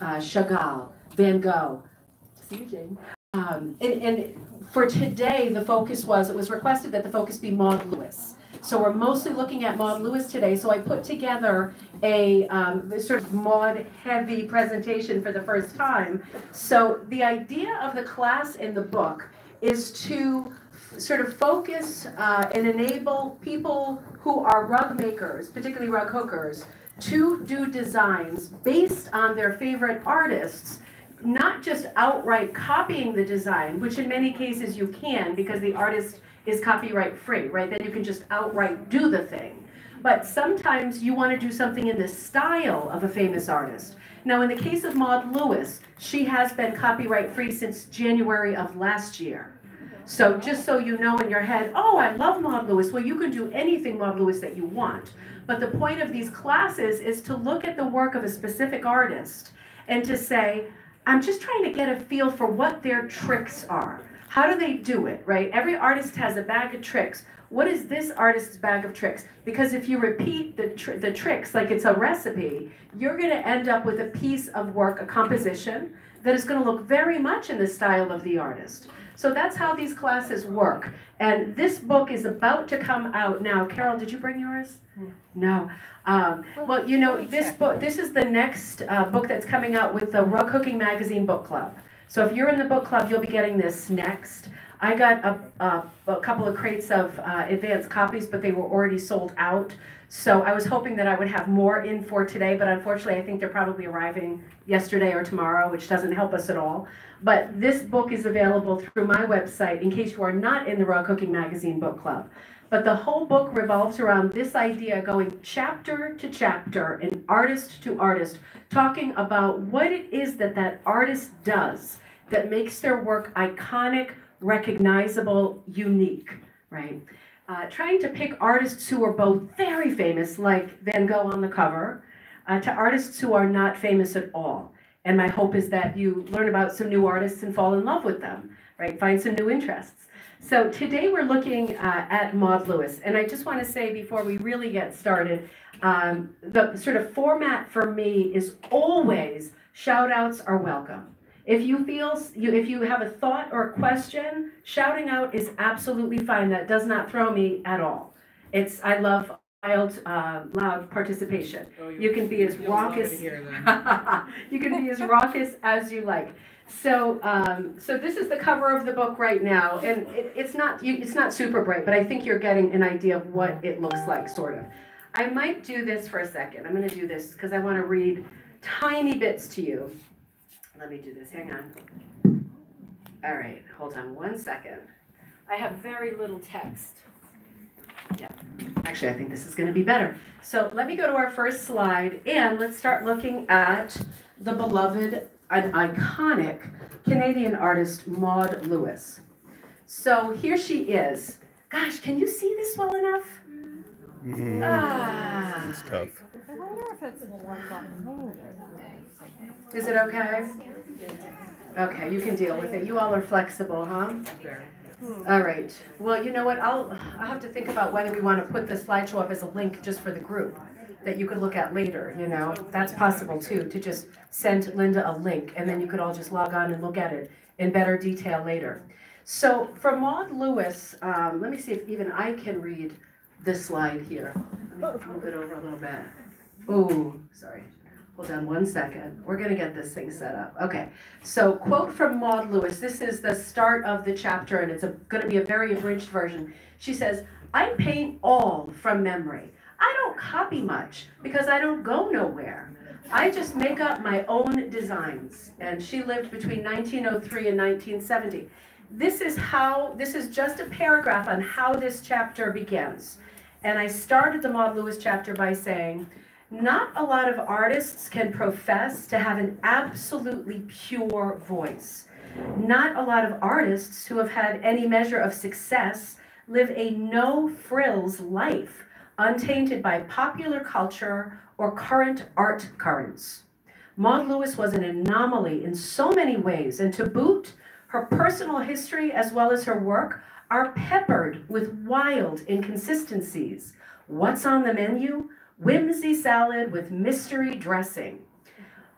uh, Chagall, Van Gogh. See you, Jane. Um, and, and for today, the focus was, it was requested that the focus be Maud Lewis. So we're mostly looking at Maud Lewis today. So I put together a um, sort of Maud heavy presentation for the first time. So the idea of the class in the book is to sort of focus uh, and enable people who are rug makers, particularly rug hookers, to do designs based on their favorite artists not just outright copying the design, which in many cases you can because the artist is copyright free, right? Then you can just outright do the thing. But sometimes you want to do something in the style of a famous artist. Now, in the case of Maud Lewis, she has been copyright free since January of last year. So just so you know in your head, oh, I love Maud Lewis. Well, you can do anything Maud Lewis that you want. But the point of these classes is to look at the work of a specific artist and to say, I'm just trying to get a feel for what their tricks are. How do they do it, right? Every artist has a bag of tricks. What is this artist's bag of tricks? Because if you repeat the, tr the tricks like it's a recipe, you're going to end up with a piece of work, a composition, that is going to look very much in the style of the artist. So that's how these classes work. And this book is about to come out now. Carol, did you bring yours? No. Um, well, you know, this book, this is the next uh, book that's coming out with the Rug Hooking Magazine Book Club. So if you're in the book club, you'll be getting this next. I got a, a, a couple of crates of uh, advanced copies, but they were already sold out. So I was hoping that I would have more in for today, but unfortunately, I think they're probably arriving yesterday or tomorrow, which doesn't help us at all. But this book is available through my website in case you are not in the Rug Hooking Magazine Book Club. But the whole book revolves around this idea going chapter to chapter and artist to artist, talking about what it is that that artist does that makes their work iconic, recognizable, unique, right? Uh, trying to pick artists who are both very famous, like Van Gogh on the cover, uh, to artists who are not famous at all. And my hope is that you learn about some new artists and fall in love with them, right? Find some new interests. So today we're looking uh, at Maud Lewis. And I just want to say before we really get started, um, the sort of format for me is always shout outs are welcome. If you feel, you, if you have a thought or a question, shouting out is absolutely fine. That does not throw me at all. It's, I love wild, uh, loud participation. Oh, You can be as feels lovely to raucous, hear then. you can be as raucous as you like. So, um, so this is the cover of the book right now, and it, it's not, you, it's not super bright, but I think you're getting an idea of what it looks like, sort of. I might do this for a second. I'm gonna do this because I want to read tiny bits to you. Let me do this, hang on. All right, hold on one second. I have very little text. Yeah, actually, I think this is gonna be better. So let me go to our first slide and let's start looking at the beloved, an iconic Canadian artist, Maud Lewis. So here she is. Gosh, can you see this well enough? Ah, It's tough. I wonder if it's the one behind it. is it okay? Okay, you can deal with it. You all are flexible, huh? All right. Well, you know what? I'll, I'll have to think about whether we want to put the slideshow up as a link just for the group that you could look at later, you know? That's possible too, to just send Linda a link and then you could all just log on and look at it in better detail later. So for Maud Lewis, um, let me see if even I can read this slide here. Let me move it over a little bit. Oh, sorry. Hold on one second. We're gonna get this thing set up. Okay. So quote from Maud Lewis. This is the start of the chapter and it's a, gonna be a very abridged version. She says, I paint all from memory. I don't copy much because I don't go nowhere. I just make up my own designs. And she lived between 1903 and 1970. This is how, this is just a paragraph on how this chapter begins. And I started the Maud Lewis chapter by saying, not a lot of artists can profess to have an absolutely pure voice. Not a lot of artists who have had any measure of success live a no frills life, untainted by popular culture or current art currents. Maud Lewis was an anomaly in so many ways, and to boot, her personal history as well as her work are peppered with wild inconsistencies. What's on the menu? Whimsy salad with mystery dressing.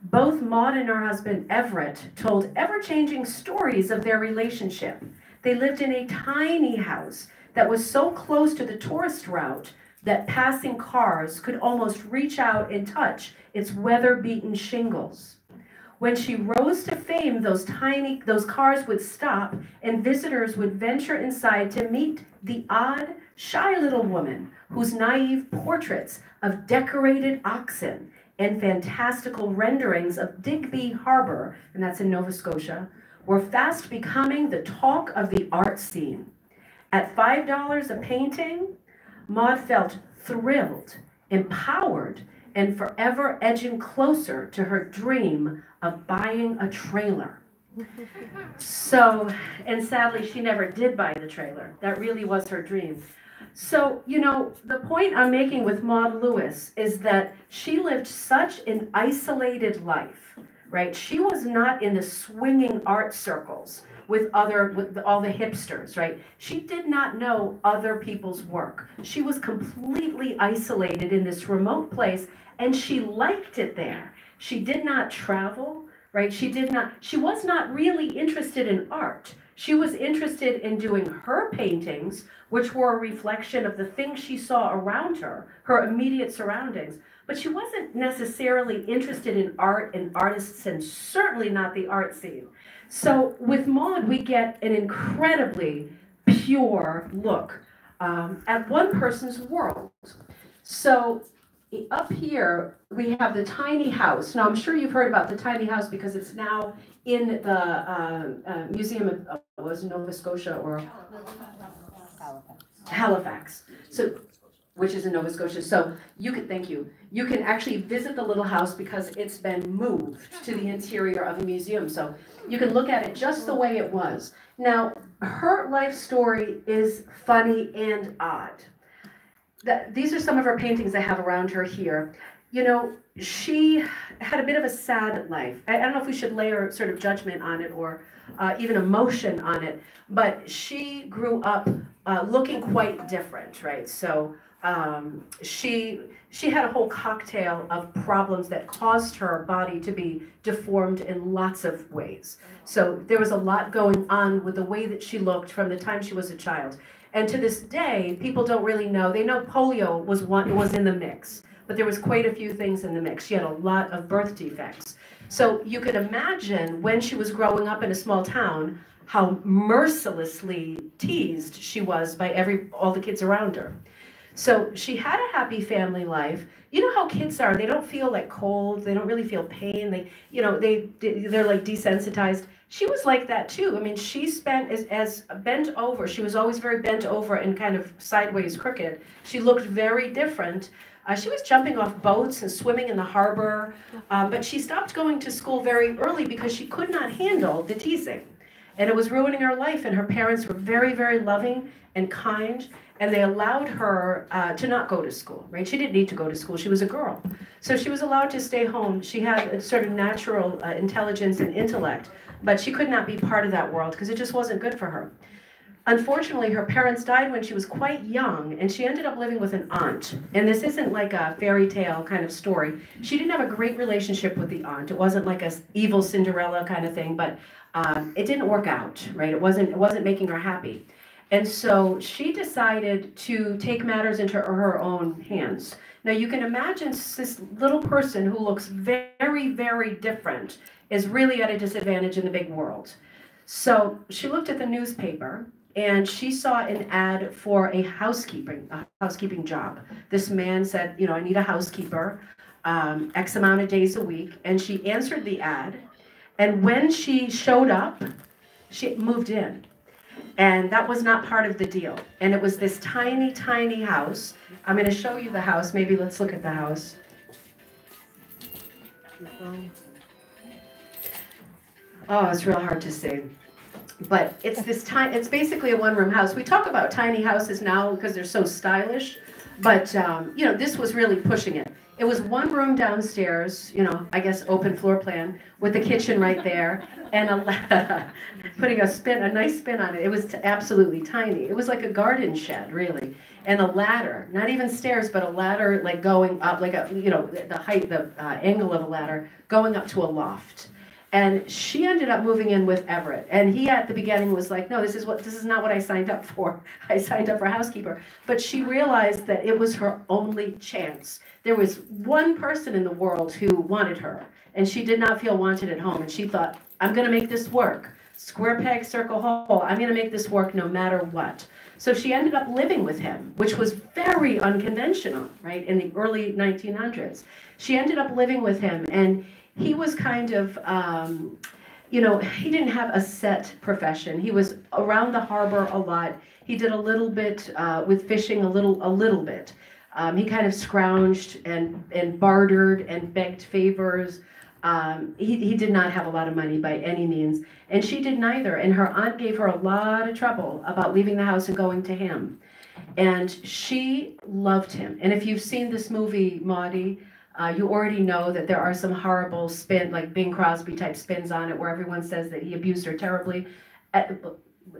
Both Maud and her husband Everett told ever changing stories of their relationship. They lived in a tiny house that was so close to the tourist route that passing cars could almost reach out and touch its weather beaten shingles. When she rose to fame, those tiny those cars would stop and visitors would venture inside to meet the odd, shy little woman whose naive portraits of decorated oxen and fantastical renderings of Digby Harbor, and that's in Nova Scotia, were fast becoming the talk of the art scene. At $5 a painting, Maud felt thrilled, empowered, and forever edging closer to her dream of buying a trailer. So, and sadly, she never did buy the trailer. That really was her dream. So, you know, the point I'm making with Maud Lewis is that she lived such an isolated life, right? She was not in the swinging art circles with other with all the hipsters, right? She did not know other people's work. She was completely isolated in this remote place and she liked it there. She did not travel, right? She did not she was not really interested in art. She was interested in doing her paintings, which were a reflection of the things she saw around her, her immediate surroundings. But she wasn't necessarily interested in art and artists, and certainly not the art scene. So with Maud, we get an incredibly pure look um, at one person's world. So up here, we have the tiny house. Now, I'm sure you've heard about the tiny house because it's now in the uh, uh, Museum of, uh, was Nova Scotia or Halifax. So, which is in Nova Scotia. So you can, thank you. You can actually visit the little house because it's been moved to the interior of a museum. So you can look at it just the way it was. Now, her life story is funny and odd. That, these are some of her paintings I have around her here. You know, she had a bit of a sad life. I, I don't know if we should layer sort of judgment on it or uh, even emotion on it, but she grew up uh, looking quite different, right? So um, she she had a whole cocktail of problems that caused her body to be deformed in lots of ways. So there was a lot going on with the way that she looked from the time she was a child. And to this day, people don't really know. They know polio was one was in the mix, but there was quite a few things in the mix. She had a lot of birth defects. So you could imagine when she was growing up in a small town how mercilessly teased she was by every all the kids around her. So she had a happy family life. You know how kids are, they don't feel like cold, they don't really feel pain. They, you know, they they're like desensitized. She was like that too. I mean, she spent as, as bent over. She was always very bent over and kind of sideways crooked. She looked very different. Uh, she was jumping off boats and swimming in the harbor, um, but she stopped going to school very early because she could not handle the teasing. And it was ruining her life, and her parents were very, very loving and kind and they allowed her uh, to not go to school, right? She didn't need to go to school. She was a girl. So she was allowed to stay home. She had a sort of natural uh, intelligence and intellect, but she could not be part of that world because it just wasn't good for her. Unfortunately, her parents died when she was quite young, and she ended up living with an aunt. And this isn't like a fairy tale kind of story. She didn't have a great relationship with the aunt. It wasn't like a evil Cinderella kind of thing, but um, it didn't work out, right? It wasn't. It wasn't making her happy. And so she decided to take matters into her own hands. Now you can imagine this little person who looks very, very different is really at a disadvantage in the big world. So she looked at the newspaper and she saw an ad for a housekeeping a housekeeping job. This man said, you know, I need a housekeeper, um, X amount of days a week, and she answered the ad. And when she showed up, she moved in. And that was not part of the deal. And it was this tiny, tiny house. I'm going to show you the house. Maybe let's look at the house. Oh, it's real hard to see. But it's this tiny, it's basically a one room house. We talk about tiny houses now because they're so stylish. But, um, you know, this was really pushing it. It was one room downstairs, you know, I guess open floor plan with the kitchen right there and a, putting a spin, a nice spin on it. It was absolutely tiny. It was like a garden shed, really. and a ladder, not even stairs, but a ladder like going up, like a, you know, the height, the uh, angle of a ladder, going up to a loft. And she ended up moving in with Everett. And he at the beginning was like, no, this is what this is not what I signed up for. I signed up for housekeeper. But she realized that it was her only chance. There was one person in the world who wanted her, and she did not feel wanted at home. And she thought, I'm gonna make this work. Square peg, circle hole. I'm gonna make this work no matter what. So she ended up living with him, which was very unconventional, right, in the early 1900s. She ended up living with him, and he was kind of, um, you know, he didn't have a set profession. He was around the harbor a lot. He did a little bit uh, with fishing, a little, a little bit. Um, he kind of scrounged and and bartered and begged favors. Um, he, he did not have a lot of money by any means, and she did neither. And her aunt gave her a lot of trouble about leaving the house and going to him. And she loved him. And if you've seen this movie, Maudie, uh, you already know that there are some horrible spin, like Bing Crosby type spins on it, where everyone says that he abused her terribly. Uh,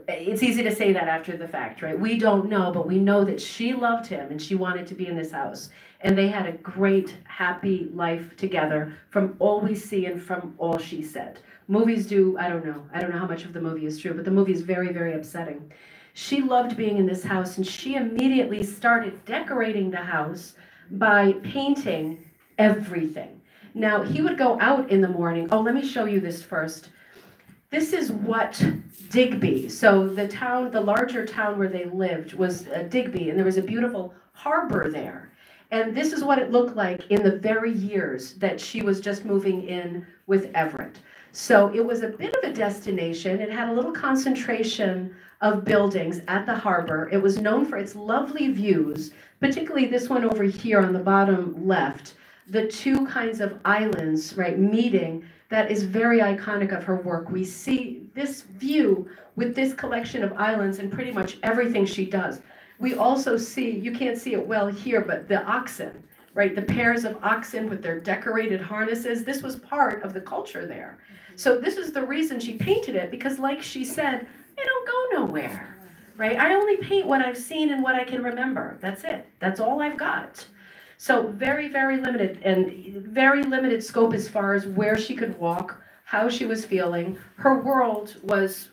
it's easy to say that after the fact, right? We don't know, but we know that she loved him and she wanted to be in this house. And they had a great, happy life together from all we see and from all she said. Movies do, I don't know. I don't know how much of the movie is true, but the movie is very, very upsetting. She loved being in this house and she immediately started decorating the house by painting everything. Now, he would go out in the morning. Oh, let me show you this first. This is what Digby, so the town, the larger town where they lived was uh, Digby, and there was a beautiful harbor there. And this is what it looked like in the very years that she was just moving in with Everett. So it was a bit of a destination. It had a little concentration of buildings at the harbor. It was known for its lovely views, particularly this one over here on the bottom left, the two kinds of islands, right, meeting that is very iconic of her work. We see this view with this collection of islands and pretty much everything she does. We also see, you can't see it well here, but the oxen, right? The pairs of oxen with their decorated harnesses. This was part of the culture there. So this is the reason she painted it because like she said, I don't go nowhere, right? I only paint what I've seen and what I can remember. That's it. That's all I've got. So very, very limited and very limited scope as far as where she could walk, how she was feeling. Her world was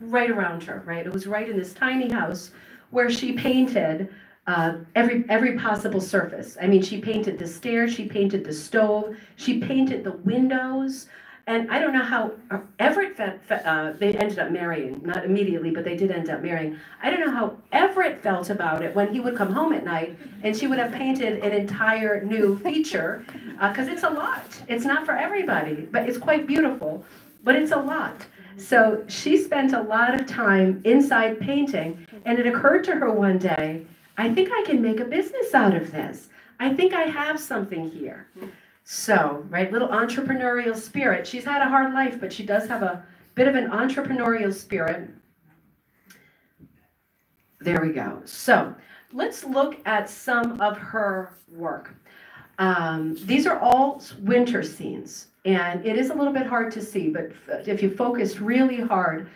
right around her, right? It was right in this tiny house where she painted uh, every every possible surface. I mean, she painted the stairs, she painted the stove, she painted the windows. And I don't know how uh, Everett, uh, they ended up marrying, not immediately, but they did end up marrying. I don't know how Everett felt about it when he would come home at night and she would have painted an entire new feature, because uh, it's a lot. It's not for everybody, but it's quite beautiful, but it's a lot. So she spent a lot of time inside painting, and it occurred to her one day, I think I can make a business out of this. I think I have something here. So, right, little entrepreneurial spirit. She's had a hard life, but she does have a bit of an entrepreneurial spirit. There we go. So, let's look at some of her work. Um, these are all winter scenes, and it is a little bit hard to see, but if you focus really hard,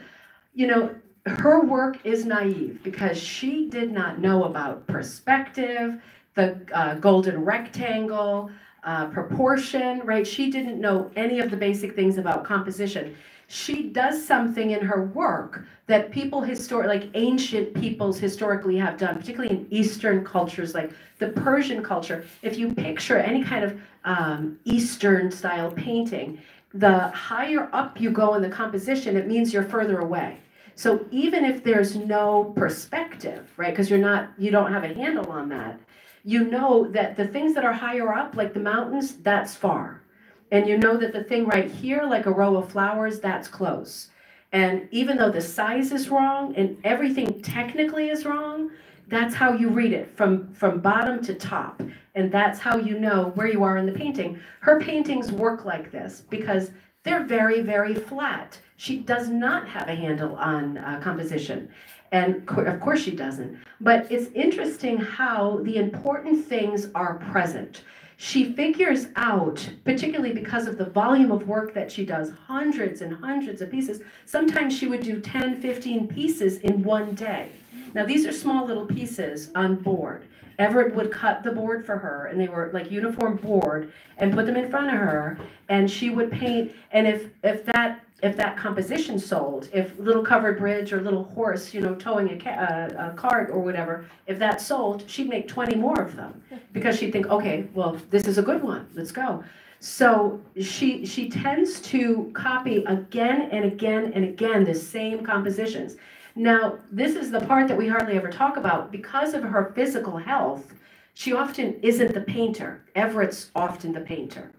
you know, her work is naive because she did not know about perspective, the uh, golden rectangle, uh, proportion, right? She didn't know any of the basic things about composition. She does something in her work that people historic, like ancient peoples historically have done, particularly in Eastern cultures, like the Persian culture. If you picture any kind of um, Eastern style painting, the higher up you go in the composition, it means you're further away. So even if there's no perspective, right, because you're not, you don't have a handle on that, you know that the things that are higher up, like the mountains, that's far. And you know that the thing right here, like a row of flowers, that's close. And even though the size is wrong and everything technically is wrong, that's how you read it from, from bottom to top. And that's how you know where you are in the painting. Her paintings work like this because they're very, very flat. She does not have a handle on uh, composition. And of course she doesn't. But it's interesting how the important things are present. she figures out, particularly because of the volume of work that she does, hundreds and hundreds of pieces. Sometimes she would do 10, 15 pieces in one day. Now, these are small little pieces on board. Everett would cut the board for her, and they were like uniform board, and put them in front of her, and she would paint. And if if that if that composition sold, if little covered bridge or little horse, you know, towing a, ca- a, a cart or whatever, if that sold, she'd make 20 more of them because she'd think, okay, well, this is a good one, let's go. So she she tends to copy again and again and again the same compositions. Now, this is the part that we hardly ever talk about. Because of her physical health, she often isn't the painter. Everett's often the painter.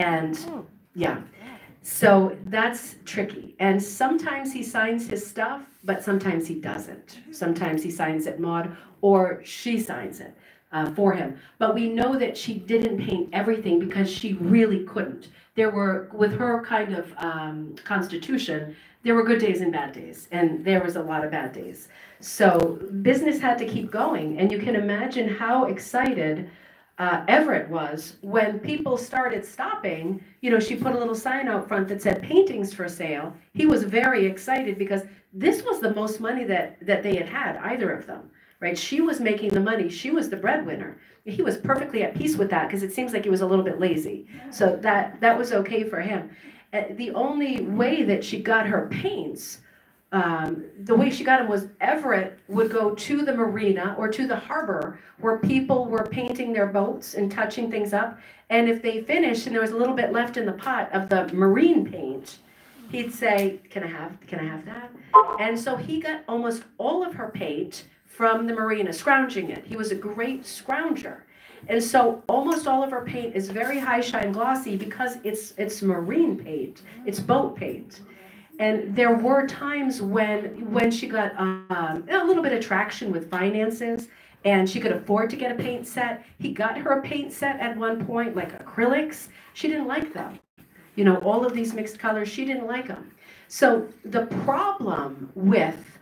And oh. yeah, so that's tricky. And sometimes he signs his stuff, but sometimes he doesn't. Sometimes he signs it Maud or she signs it uh, for him. But we know that she didn't paint everything because she really couldn't. There were, with her kind of um, constitution, there were good days and bad days, and there was a lot of bad days. So business had to keep going, and you can imagine how excited uh, Everett was when people started stopping. You know, she put a little sign out front that said paintings for sale. He was very excited because this was the most money that that they had had, either of them. Right? She was making the money. She was the breadwinner. He was perfectly at peace with that because it seems like he was a little bit lazy. So that that was okay for him. Uh, the only way that she got her paints um, the way she got them was Everett would go to the marina or to the harbor where people were painting their boats and touching things up. And if they finished and there was a little bit left in the pot of the marine paint, he'd say, "Can I have? Can I have that?" And so he got almost all of her paint from the marina, scrounging it. He was a great scrounger. And so almost all of her paint is very high shine glossy because it's it's marine paint, it's boat paint. And there were times when when she got um, a little bit of traction with finances and she could afford to get a paint set. He got her a paint set at one point, like acrylics. She didn't like them. You know, all of these mixed colors, she didn't like them. So the problem with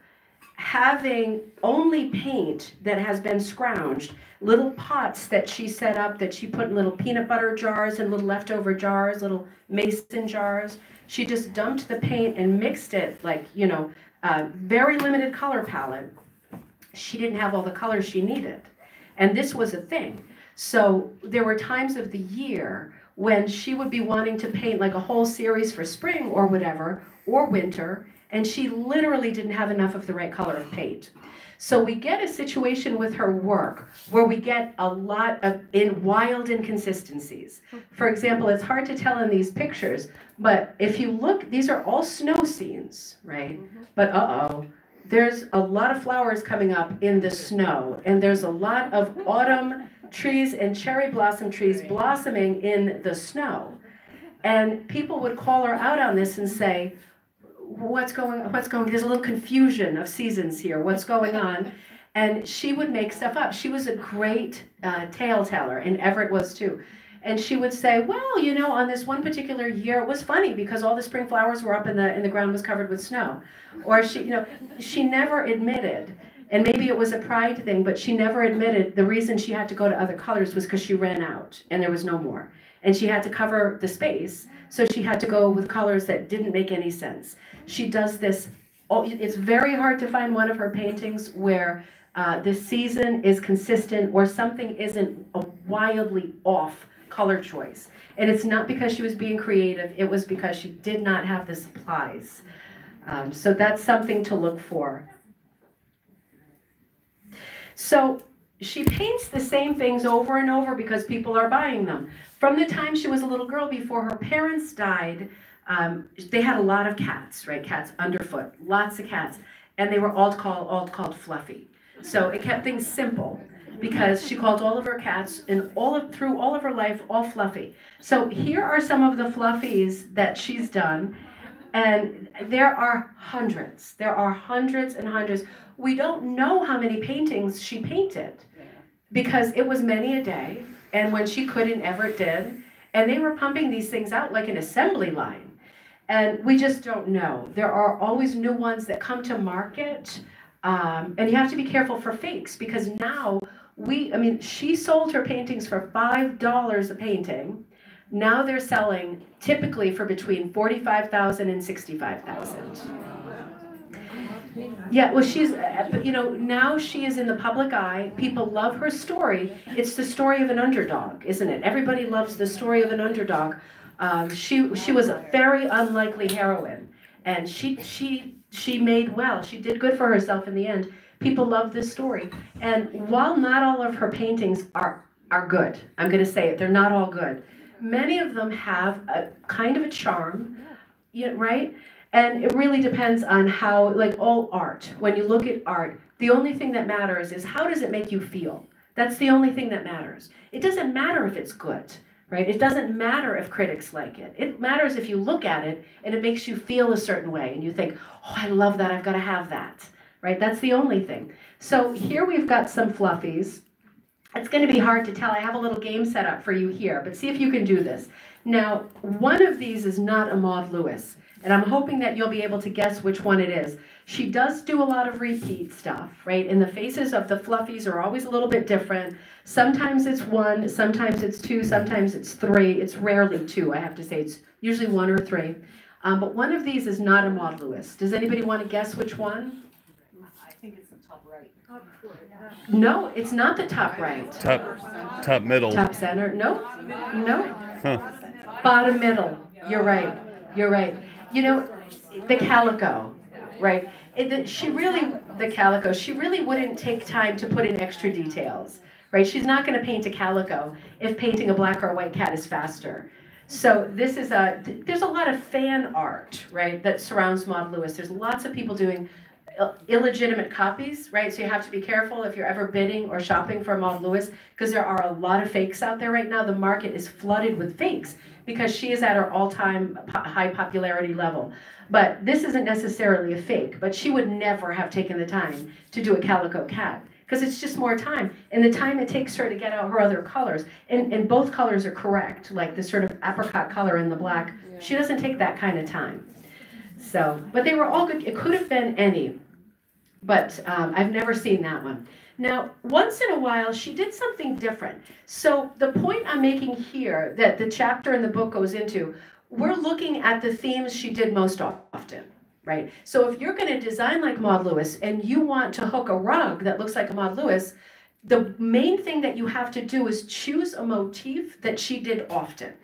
having only paint that has been scrounged, little pots that she set up that she put in little peanut butter jars and little leftover jars, little mason jars, she just dumped the paint and mixed it like, you know, a very limited color palette. She didn't have all the colors she needed. And this was a thing. So there were times of the year when she would be wanting to paint like a whole series for spring or whatever, or winter, and she literally didn't have enough of the right color of paint. So we get a situation with her work where we get a lot of in wild inconsistencies. For example, it's hard to tell in these pictures, but if you look, these are all snow scenes, right? Mm-hmm. But uh-oh, there's a lot of flowers coming up in the snow, and there's a lot of autumn trees and cherry blossom trees blossoming in the snow. And people would call her out on this and say, what's going what's going there's a little confusion of seasons here what's going on? And she would make stuff up. She was a great uh, tale teller and everett was too. And she would say well you know on this one particular year it was funny because all the spring flowers were up and the and the ground was covered with snow. Or she you know she never admitted and maybe it was a pride thing but she never admitted the reason she had to go to other colors was because she ran out and there was no more. And she had to cover the space so she had to go with colors that didn't make any sense she does this. Oh, it's very hard to find one of her paintings where uh, the season is consistent or something isn't a wildly off color choice. And it's not because she was being creative, it was because she did not have the supplies. Um, so that's something to look for. So she paints the same things over and over because people are buying them. From the time she was a little girl before her parents died, um, they had a lot of cats, right? Cats underfoot, lots of cats, and they were all called all called Fluffy. So it kept things simple because she called all of her cats and all of through all of her life all Fluffy. So here are some of the Fluffies that she's done, and there are hundreds. There are hundreds and hundreds. We don't know how many paintings she painted because it was many a day, and when she couldn't, Everett did, and they were pumping these things out like an assembly line. And we just don't know. There are always new ones that come to market. Um, and you have to be careful for fakes because now we, I mean, she sold her paintings for five dollars a painting. Now they're selling typically for between forty-five thousand and sixty-five thousand. Yeah, well, she's, you know, now she is in the public eye. People love her story. It's the story of an underdog, isn't it? Everybody loves the story of an underdog. Um, she she was a very unlikely heroine, and she she she made well. She did good for herself in the end. People love this story, and while not all of her paintings are are good, I'm going to say it. They're not all good. Many of them have a kind of a charm, yeah, right? And it really depends on how, like all art, when you look at art, the only thing that matters is how does it make you feel? That's the only thing that matters. It doesn't matter if it's good, right? It doesn't matter if critics like it. It matters if you look at it and it makes you feel a certain way and you think, oh, I love that, I've got to have that, right? That's the only thing. So here we've got some fluffies. It's going to be hard to tell. I have a little game set up for you here, but see if you can do this. Now, one of these is not a Maud Lewis. And I'm hoping that you'll be able to guess which one it is. She does do a lot of repeat stuff, right? And the faces of the fluffies are always a little bit different. Sometimes it's one, sometimes it's two, sometimes it's three. It's rarely two, I have to say. It's usually one or three. Um, but one of these is not a Maud Lewis. Does anybody want to guess which one? I think it's the top right. No, it's not the top right. Top, top middle. Top center. No, no. Huh. Bottom middle. You're right. You're right. You know, the calico, right? It, the, she really, the calico, she really wouldn't take time to put in extra details, right? She's not going to paint a calico if painting a black or white cat is faster. So this is a, there's a lot of fan art, right, that surrounds Maud Lewis. There's lots of people doing illegitimate copies, right? So you have to be careful if you're ever bidding or shopping for Maud Lewis, because there are a lot of fakes out there right now. The market is flooded with fakes because she is at her all-time po- high popularity level. But this isn't necessarily a fake, but she would never have taken the time to do a calico cat because it's just more time and the time it takes her to get out her other colors. And, and both colors are correct like the sort of apricot color and the black. She doesn't take that kind of time. So but they were all good it could have been any but um, i've never seen that one now once in a while she did something different so the point i'm making here that the chapter in the book goes into we're looking at the themes she did most often right? So if you're going to design like Maud Lewis and you want to hook a rug that looks like a Maud Lewis, the main thing that you have to do is choose a motif that she did often,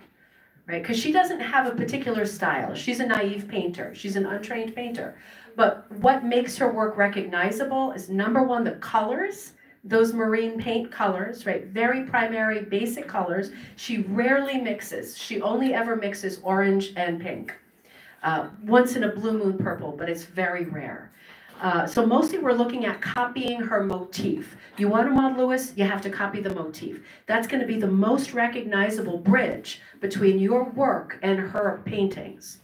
right? Because she doesn't have a particular style. She's a naive painter. She's an untrained painter. But what makes her work recognizable is number one, the colors, those marine paint colors, right? Very primary, basic colors. She rarely mixes. She only ever mixes orange and pink uh, once in a blue moon purple, but it's very rare. Uh, so mostly we're looking at copying her motif. You want a Maud Lewis, you have to copy the motif. That's going to be the most recognizable bridge between your work and her paintings.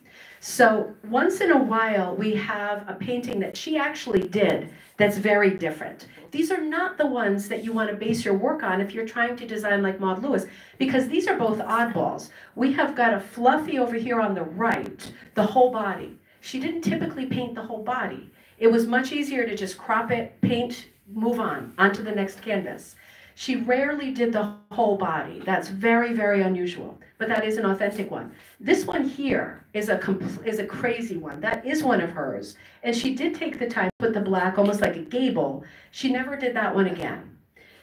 So once in a while we have a painting that she actually did that's very different. These are not the ones that you want to base your work on if you're trying to design like Maud Lewis, because these are both oddballs. We have got a fluffy over here on the right, the whole body. She didn't typically paint the whole body. It was much easier to just crop it, paint, move on, onto the next canvas. She rarely did the whole body. That's very, very unusual, but that is an authentic one. This one here is a is a crazy one. That is one of hers, and she did take the time to put the black almost like a gable. She never did that one again.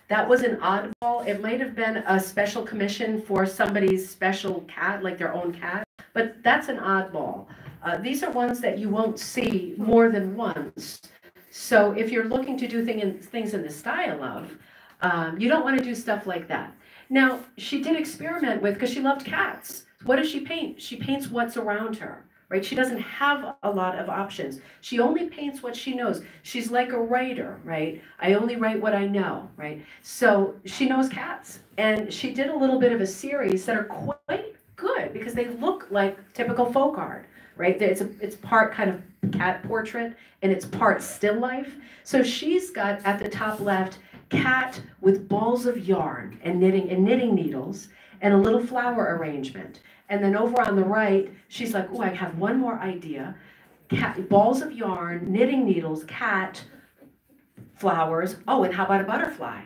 That was an oddball. It might have been a special commission for somebody's special cat, like their own cat, but that's an oddball. Uh, these are ones that you won't see more than once. So if you're looking to do thing in, things in the style of, um, you don't want to do stuff like that. Now, she did experiment with, because she loved cats. What does she paint? She paints what's around her, right? She doesn't have a lot of options. She only paints what she knows. She's like a writer, right? I only write what I know, right? So she knows cats. And she did a little bit of a series that are quite good because they look like typical folk art, right? It's, a, it's part kind of cat portrait and it's part still life. So she's got at the top left cat with balls of yarn and knitting and knitting needles and a little flower arrangement. And then over on the right, she's like, oh, I have one more idea. Cat, balls of yarn, knitting needles, cat, flowers. Oh, and how about a butterfly?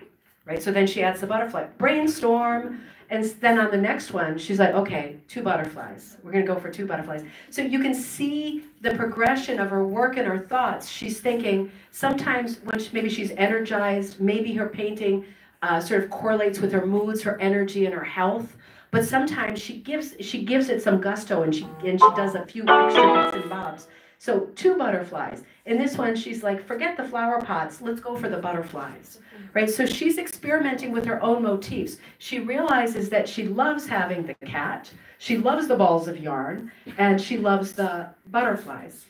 right? So then she adds the butterfly. Brainstorm. And then on the next one, she's like, okay, two butterflies. We're going to go for two butterflies. So you can see the progression of her work and her thoughts. She's thinking sometimes when she, maybe she's energized, maybe her painting uh, sort of correlates with her moods, her energy, and her health. But sometimes she gives she gives it some gusto and she and she does a few extra bits and bobs. So two butterflies. In this one, she's like, forget the flower pots, let's go for the butterflies. Right? So she's experimenting with her own motifs. She realizes that she loves having the cat, she loves the balls of yarn, and she loves the butterflies.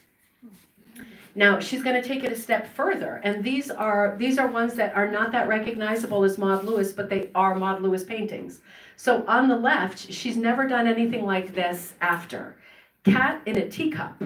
Now she's going to take it a step further, and these are these are ones that are not that recognizable as Maud Lewis, but they are Maud Lewis paintings. So on the left, she's never done anything like this after. Cat in a teacup,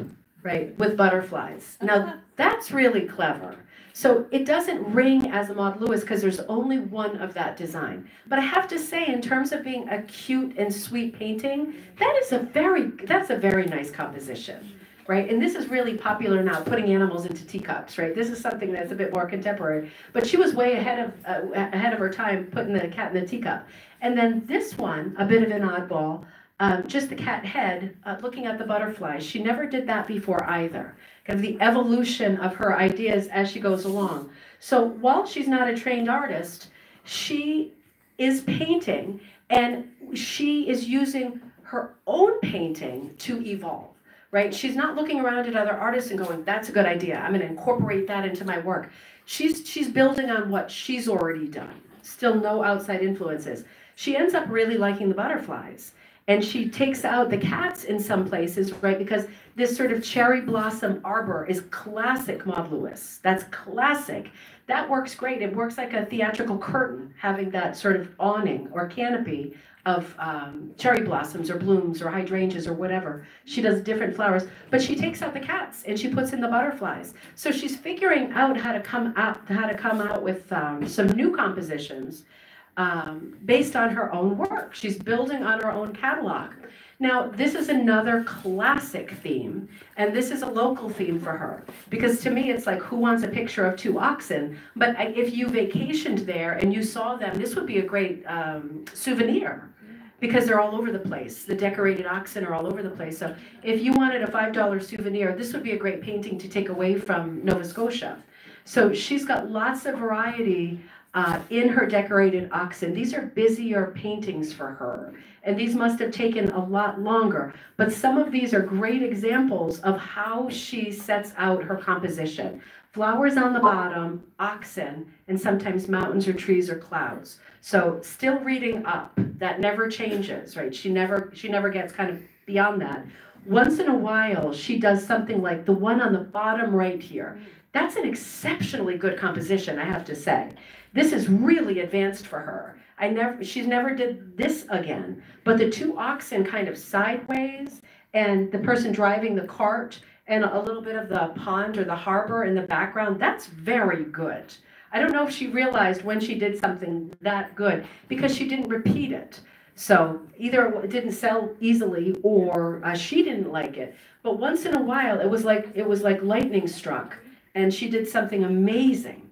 right, with butterflies. Now that's really clever. So it doesn't ring as a Maud Lewis because there's only one of that design. But I have to say, in terms of being a cute and sweet painting, that is a very that's a very nice composition right? And this is really popular now, putting animals into teacups, right? This is something that's a bit more contemporary. But she was way ahead of uh, ahead of her time, putting the cat in the teacup. And then this one, a bit of an oddball, um, just the cat head, uh, looking at the butterflies. She never did that before either. Kind of the evolution of her ideas as she goes along. So while she's not a trained artist, she is painting and she is using her own painting to evolve right? She's not looking around at other artists and going, that's a good idea. I'm going to incorporate that into my work. She's she's building on what she's already done. Still no outside influences. She ends up really liking the butterflies. And she takes out the cats in some places, right? Because this sort of cherry blossom arbor is classic Maud Lewis. That's classic. That works great. It works like a theatrical curtain, having that sort of awning or canopy of um, cherry blossoms or blooms or hydrangeas or whatever. She does different flowers, but she takes out the cats and she puts in the butterflies. So she's figuring out how to come out how to come out with um, some new compositions um, based on her own work. She's building on her own catalog. Now, this is another classic theme, and this is a local theme for her. Because to me, it's like, who wants a picture of two oxen? But if you vacationed there and you saw them, this would be a great um, souvenir because they're all over the place. The decorated oxen are all over the place. So if you wanted a $5 souvenir, this would be a great painting to take away from Nova Scotia. So she's got lots of variety uh, in her decorated oxen. These are busier paintings for her, and these must have taken a lot longer. But some of these are great examples of how she sets out her composition. Flowers on the bottom, oxen, and sometimes mountains or trees or clouds. So still reading up, that never changes, right? She never she never gets kind of beyond that. Once in a while, she does something like the one on the bottom right here. That's an exceptionally good composition, I have to say. This is really advanced for her. I never she's never did this again. But the two oxen kind of sideways and the person driving the cart and a little bit of the pond or the harbor in the background, that's very good. I don't know if she realized when she did something that good because she didn't repeat it. So either it didn't sell easily or uh, she didn't like it. But once in a while, it was like it was like lightning struck, and she did something amazing.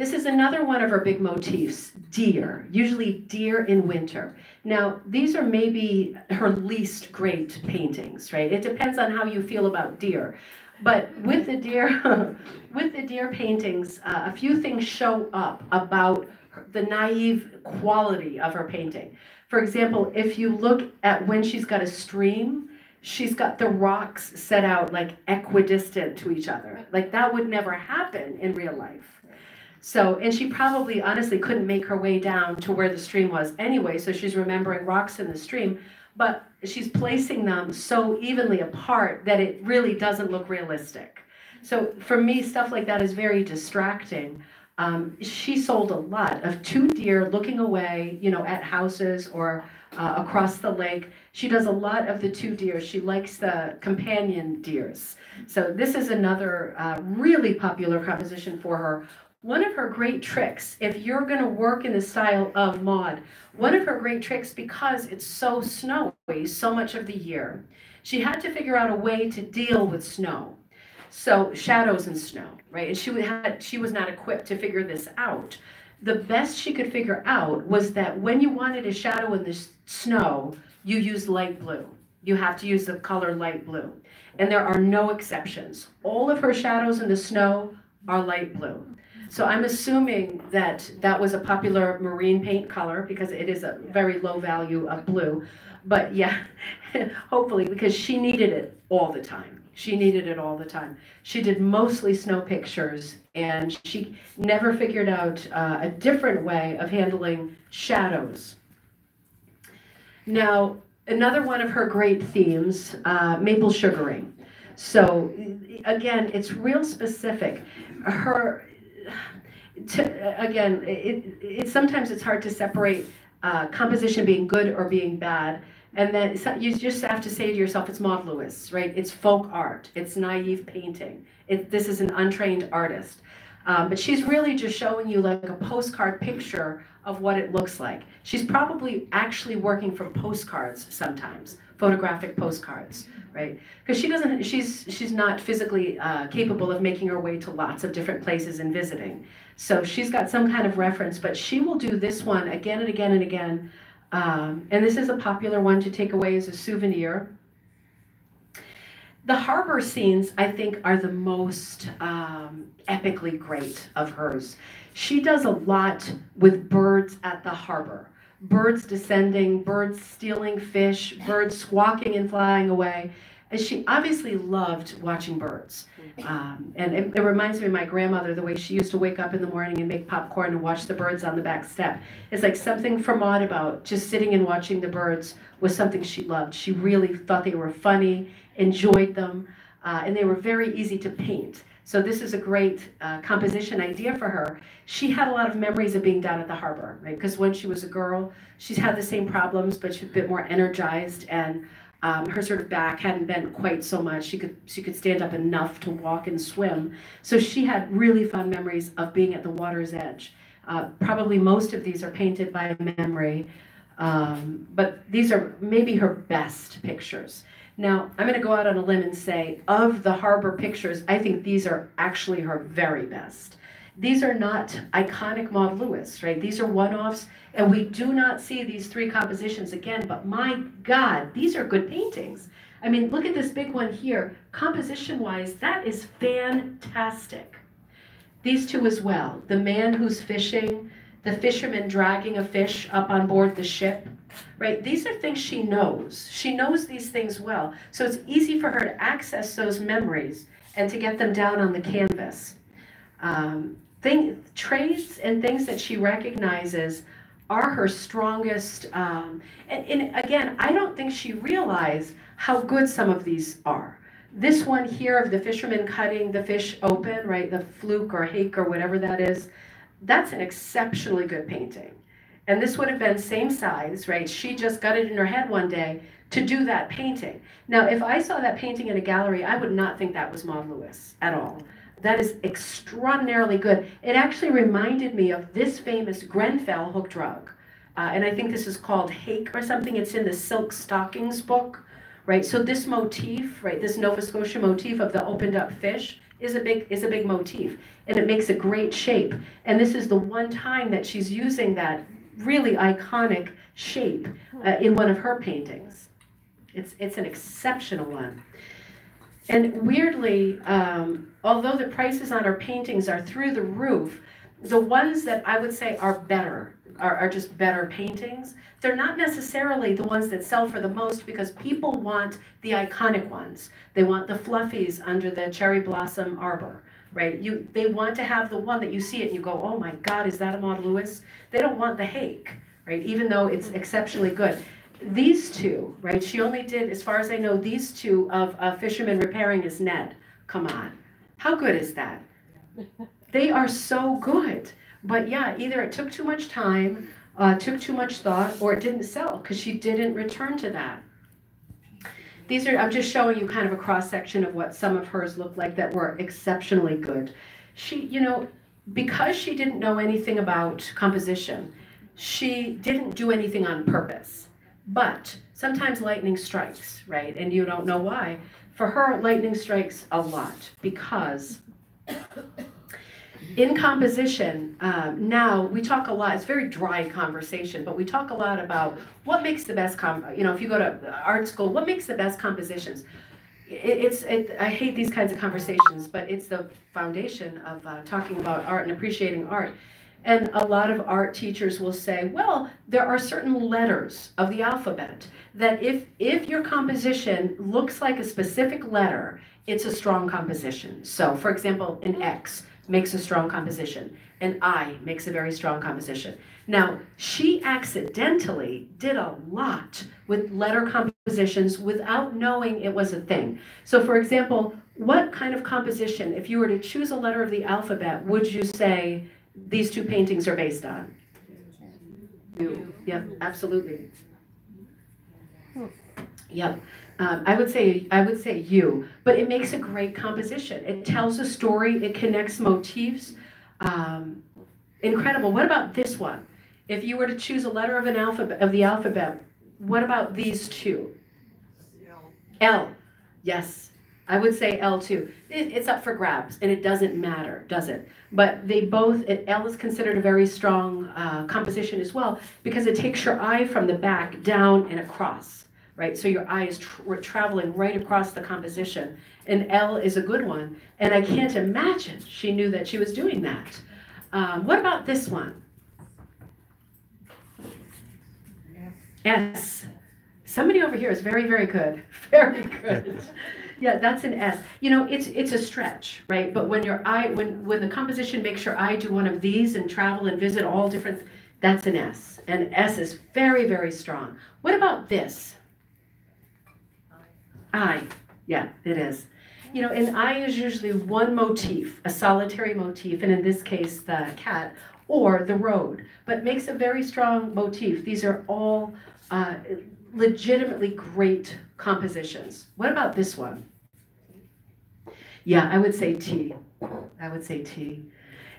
This is another one of her big motifs, deer, usually deer in winter. Now, these are maybe her least great paintings, right? It depends on how you feel about deer. But with the deer, with the deer paintings, uh, a few things show up about the naive quality of her painting. For example, if you look at when she's got a stream, she's got the rocks set out like equidistant to each other. Like that would never happen in real life. So, and she probably honestly couldn't make her way down to where the stream was anyway, so she's remembering rocks in the stream, but she's placing them so evenly apart that it really doesn't look realistic. So for me, stuff like that is very distracting. Um, she sold a lot of two deer looking away, you know, at houses or uh, across the lake. She does a lot of the two deer. She likes the companion deers. So this is another uh, really popular composition for her. One of her great tricks, if you're going to work in the style of Maud, one of her great tricks, because it's so snowy so much of the year, she had to figure out a way to deal with snow. So shadows and snow, right? And she had she was not equipped to figure this out. the best she could figure out was that when you wanted a shadow in the snow, you use light blue. You have to use the color light blue. And there are no exceptions. All of her shadows in the snow are light blue. So I'm assuming that that was a popular marine paint color because it is a very low value of blue. But yeah, hopefully, because she needed it all the time. She needed it all the time. She did mostly snow pictures and she never figured out uh, a different way of handling shadows. Now, another one of her great themes, uh, maple sugaring. So again, it's real specific. Her, to, again, it, it, sometimes it's hard to separate uh, composition being good or being bad. And then so you just have to say to yourself, it's Maud Lewis, right? It's folk art. It's naive painting. It, this is an untrained artist. Um, but she's really just showing you like a postcard picture of what it looks like. She's probably actually working from postcards sometimes, photographic postcards, right? Because she doesn't, she's she's not physically uh, capable of making her way to lots of different places and visiting. So she's got some kind of reference, but she will do this one again and again and again. Um, and this is a popular one to take away as a souvenir. The harbor scenes, I think, are the most um, epically great of hers. She does a lot with birds at the harbor. Birds descending, birds stealing fish, birds squawking and flying away. And she obviously loved watching birds. Um, and it, it, reminds me of my grandmother, the way she used to wake up in the morning and make popcorn and watch the birds on the back step. It's like something for Maud about just sitting and watching the birds was something she loved. She really thought they were funny, enjoyed them, uh, and they were very easy to paint. So this is a great uh, composition idea for her. She had a lot of memories of being down at the harbor, right? Because when she was a girl, she's had the same problems, but she's a bit more energized and um, her sort of back hadn't bent quite so much. She could she could stand up enough to walk and swim. So she had really fond memories of being at the water's edge. Uh, probably most of these are painted by memory, um, but these are maybe her best pictures. Now, I'm going to go out on a limb and say, of the harbor pictures, I think these are actually her very best. These are not iconic Maud Lewis, right? These are one-offs, and we do not see these three compositions again, but my God, these are good paintings. I mean, look at this big one here. Composition-wise, that is fantastic. These two as well. The man who's fishing, the fisherman dragging a fish up on board the ship, right? These are things she knows. She knows these things well. So it's easy for her to access those memories and to get them down on the canvas. Um, thing, traits and things that she recognizes are her strongest. Um, and, and again, I don't think she realized how good some of these are. This one here of the fisherman cutting the fish open, right, the fluke or hake or whatever that is, that's an exceptionally good painting. And this would have been same size, right? She just got it in her head one day to do that painting. Now, if I saw that painting in a gallery, I would not think that was Maud Lewis at all. That is extraordinarily good. It actually reminded me of this famous Grenfell hooked rug. Uh, and I think this is called Hake or something. It's in the Silk Stockings book, right? So this motif, right, this Nova Scotia motif of the opened up fish is a big is a big motif, and it makes a great shape. And this is the one time that she's using that really iconic shape uh, in one of her paintings. It's it's an exceptional one. And weirdly, um, although the prices on her paintings are through the roof, the ones that I would say are better, are, are just better paintings, they're not necessarily the ones that sell for the most because people want the iconic ones. They want the fluffies under the cherry blossom arbor, right? You, they want to have the one that you see it and you go, oh my God, is that a Maud Lewis? They don't want the hake, right? Even though it's exceptionally good these two, right? She only did, as far as I know, these two of a fisherman repairing his net. Come on. How good is that? They are so good. But yeah, either it took too much time, uh, took too much thought, or it didn't sell because she didn't return to that. These are, I'm just showing you kind of a cross section of what some of hers looked like that were exceptionally good. She, you know, because she didn't know anything about composition, she didn't do anything on purpose. But sometimes lightning strikes, right? And you don't know why. For her, lightning strikes a lot because in composition, um, now we talk a lot, it's very dry conversation, but we talk a lot about what makes the best, com- you know, if you go to art school, what makes the best compositions? It, it's, it, I hate these kinds of conversations, but it's the foundation of uh, talking about art and appreciating art. And a lot of art teachers will say, well, there are certain letters of the alphabet that if, if your composition looks like a specific letter, it's a strong composition. So for example, an X makes a strong composition. An I makes a very strong composition. Now, she accidentally did a lot with letter compositions without knowing it was a thing. So for example, what kind of composition, if you were to choose a letter of the alphabet, would you say these two paintings are based on? You. Yep, absolutely. Yep. Um, I would say I would say you, but it makes a great composition. It tells a story. It connects motifs. Um, incredible. What about this one? If you were to choose a letter of an alphabet of the alphabet, what about these two? L. Yes, I would say L too. It, it's up for grabs, and it doesn't matter, does it? But they both. It, L is considered a very strong uh, composition as well because it takes your eye from the back down and across right? So your eye is tra traveling right across the composition. And L is a good one. And I can't imagine she knew that she was doing that. Um, what about this one? S. Somebody over here is very, very good. Very good. Yeah, that's an S. You know, it's it's a stretch, right? But when your eye, when when the composition makes your eye do one of these and travel and visit all different, that's an S. And S is very, very strong. What about this? I, yeah, it is. You know, an I is usually one motif, a solitary motif, and in this case, the cat, or the road, but makes a very strong motif. These are all uh, legitimately great compositions. What about this one? Yeah, I would say T. I would say T.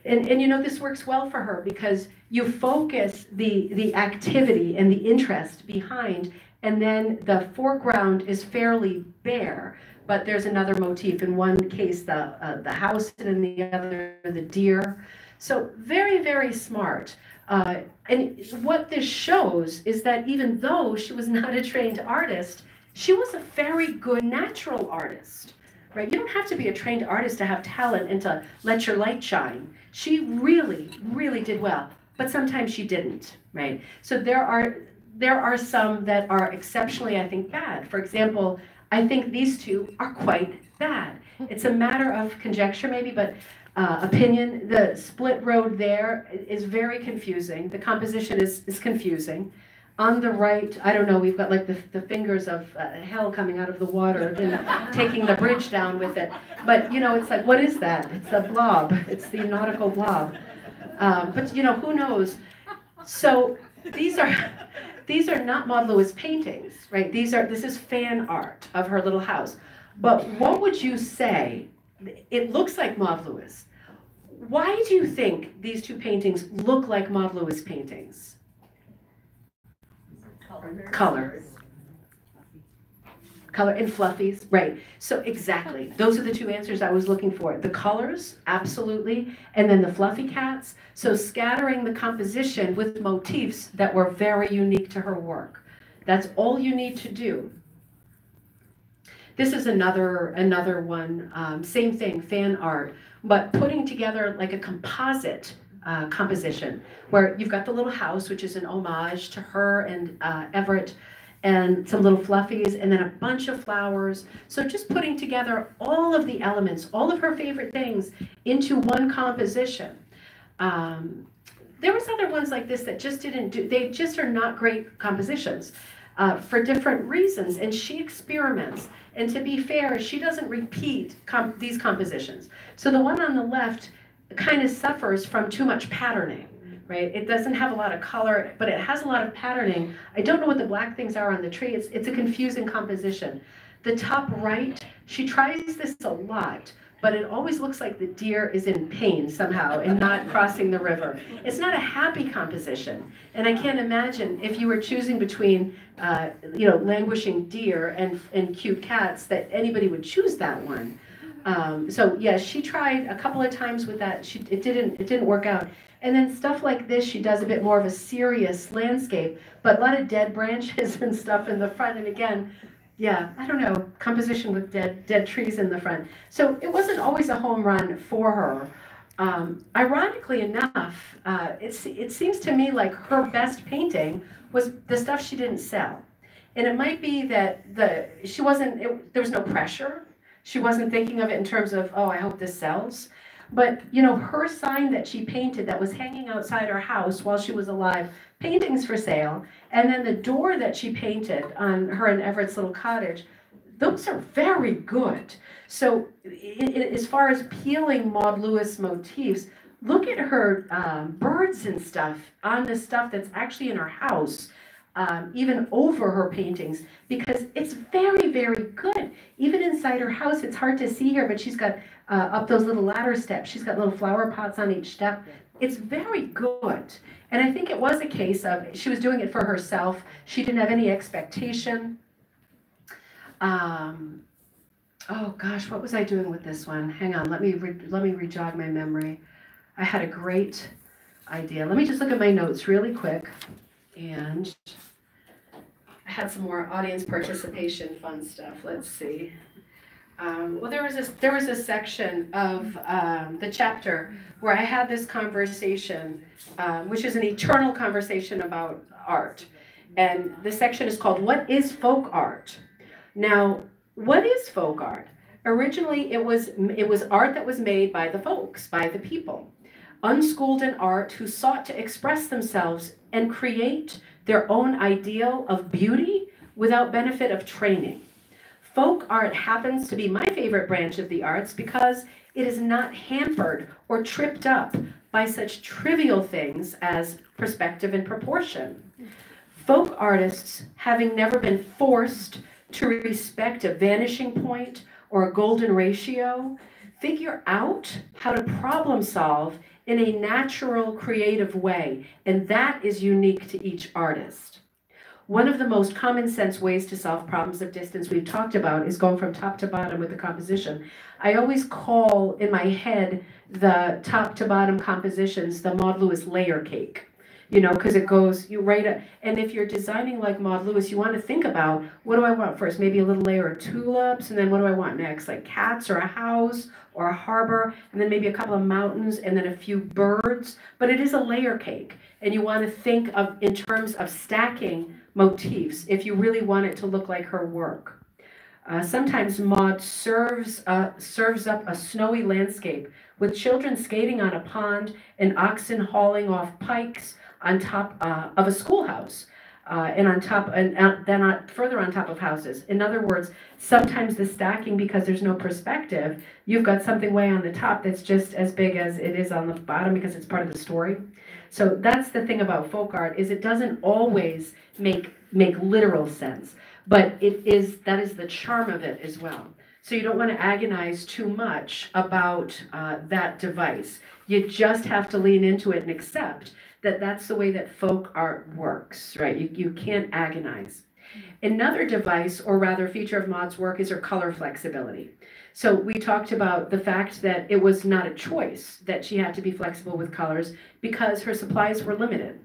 And, and you know, this works well for her because you focus the, the activity and the interest behind and then the foreground is fairly bare, but there's another motif. In one case, the, uh, the house, and in the other, the deer. So very, very smart. Uh, and what this shows is that even though she was not a trained artist, she was a very good natural artist, right? You don't have to be a trained artist to have talent and to let your light shine. She really, really did well, but sometimes she didn't, right? So there are there are some that are exceptionally, I think, bad. For example, I think these two are quite bad. It's a matter of conjecture, maybe, but uh, opinion. The split road there is very confusing. The composition is, is confusing. On the right, I don't know, we've got like the, the fingers of uh, hell coming out of the water and taking the bridge down with it. But, you know, it's like, what is that? It's a blob. It's the nautical blob. Um, but, you know, who knows? So these are these are not Maud Lewis paintings, right? These are this is fan art of her little house. But what would you say? It looks like Maud Lewis. Why do you think these two paintings look like Maud Lewis paintings? Color. Color color and fluffies, right. So exactly, those are the two answers I was looking for. The colors, absolutely, and then the fluffy cats. So scattering the composition with motifs that were very unique to her work. That's all you need to do. This is another, another one, um, same thing, fan art, but putting together like a composite uh, composition where you've got the little house, which is an homage to her and uh, Everett and some little fluffies and then a bunch of flowers. So just putting together all of the elements, all of her favorite things into one composition. Um, there was other ones like this that just didn't do, they just are not great compositions uh, for different reasons. And she experiments. And to be fair, she doesn't repeat comp these compositions. So the one on the left kind of suffers from too much patterning right? It doesn't have a lot of color, but it has a lot of patterning. I don't know what the black things are on the tree. It's, it's a confusing composition. The top right, she tries this a lot, but it always looks like the deer is in pain somehow and not crossing the river. It's not a happy composition. And I can't imagine if you were choosing between, uh, you know, languishing deer and, and cute cats that anybody would choose that one. Um, so yeah, she tried a couple of times with that. She it didn't it didn't work out. And then stuff like this, she does a bit more of a serious landscape, but a lot of dead branches and stuff in the front. And again, yeah, I don't know, composition with dead dead trees in the front. So it wasn't always a home run for her. Um, ironically enough, uh, it, it seems to me like her best painting was the stuff she didn't sell. And it might be that the she wasn't it, there was no pressure. She wasn't thinking of it in terms of, oh, I hope this sells. But you know, her sign that she painted that was hanging outside her house while she was alive, paintings for sale, and then the door that she painted on her and Everett's little cottage, those are very good. So, it, it, as far as peeling Maud Lewis motifs, look at her um, birds and stuff on the stuff that's actually in her house um, even over her paintings because it's very, very good. Even inside her house, it's hard to see here, but she's got uh, up those little ladder steps. She's got little flower pots on each step. It's very good. And I think it was a case of she was doing it for herself. She didn't have any expectation. Um, oh gosh, what was I doing with this one? Hang on, let me let me rejog my memory. I had a great idea. Let me just look at my notes really quick. And I had some more audience participation fun stuff. Let's see. Um, well, there was this, there was a section of um, the chapter where I had this conversation, um, which is an eternal conversation about art. And the section is called "What is folk art?" Now, what is folk art? Originally, it was it was art that was made by the folks, by the people, unschooled in art who sought to express themselves and create their own ideal of beauty without benefit of training. Folk art happens to be my favorite branch of the arts because it is not hampered or tripped up by such trivial things as perspective and proportion. Folk artists, having never been forced to respect a vanishing point or a golden ratio, figure out how to problem solve in a natural, creative way, and that is unique to each artist. One of the most common sense ways to solve problems of distance we've talked about is going from top to bottom with the composition. I always call in my head the top to bottom compositions the Maud Lewis layer cake you know, because it goes, you write it, and if you're designing like Maud Lewis, you want to think about what do I want first? Maybe a little layer of tulips, and then what do I want next? Like cats or a house or a harbor, and then maybe a couple of mountains, and then a few birds. But it is a layer cake, and you want to think of in terms of stacking motifs if you really want it to look like her work. Uh, sometimes Maud serves, uh, serves up a snowy landscape with children skating on a pond and oxen hauling off pikes on top uh, of a schoolhouse. Uh, and on top, and uh, then on, further on top of houses. In other words, sometimes the stacking, because there's no perspective, you've got something way on the top that's just as big as it is on the bottom because it's part of the story. So that's the thing about folk art is it doesn't always make make literal sense, but it is that is the charm of it as well. So you don't want to agonize too much about uh, that device. You just have to lean into it and accept that that's the way that folk art works, right? You, you can't agonize. Another device, or rather feature of Maud's work, is her color flexibility. So we talked about the fact that it was not a choice that she had to be flexible with colors because her supplies were limited.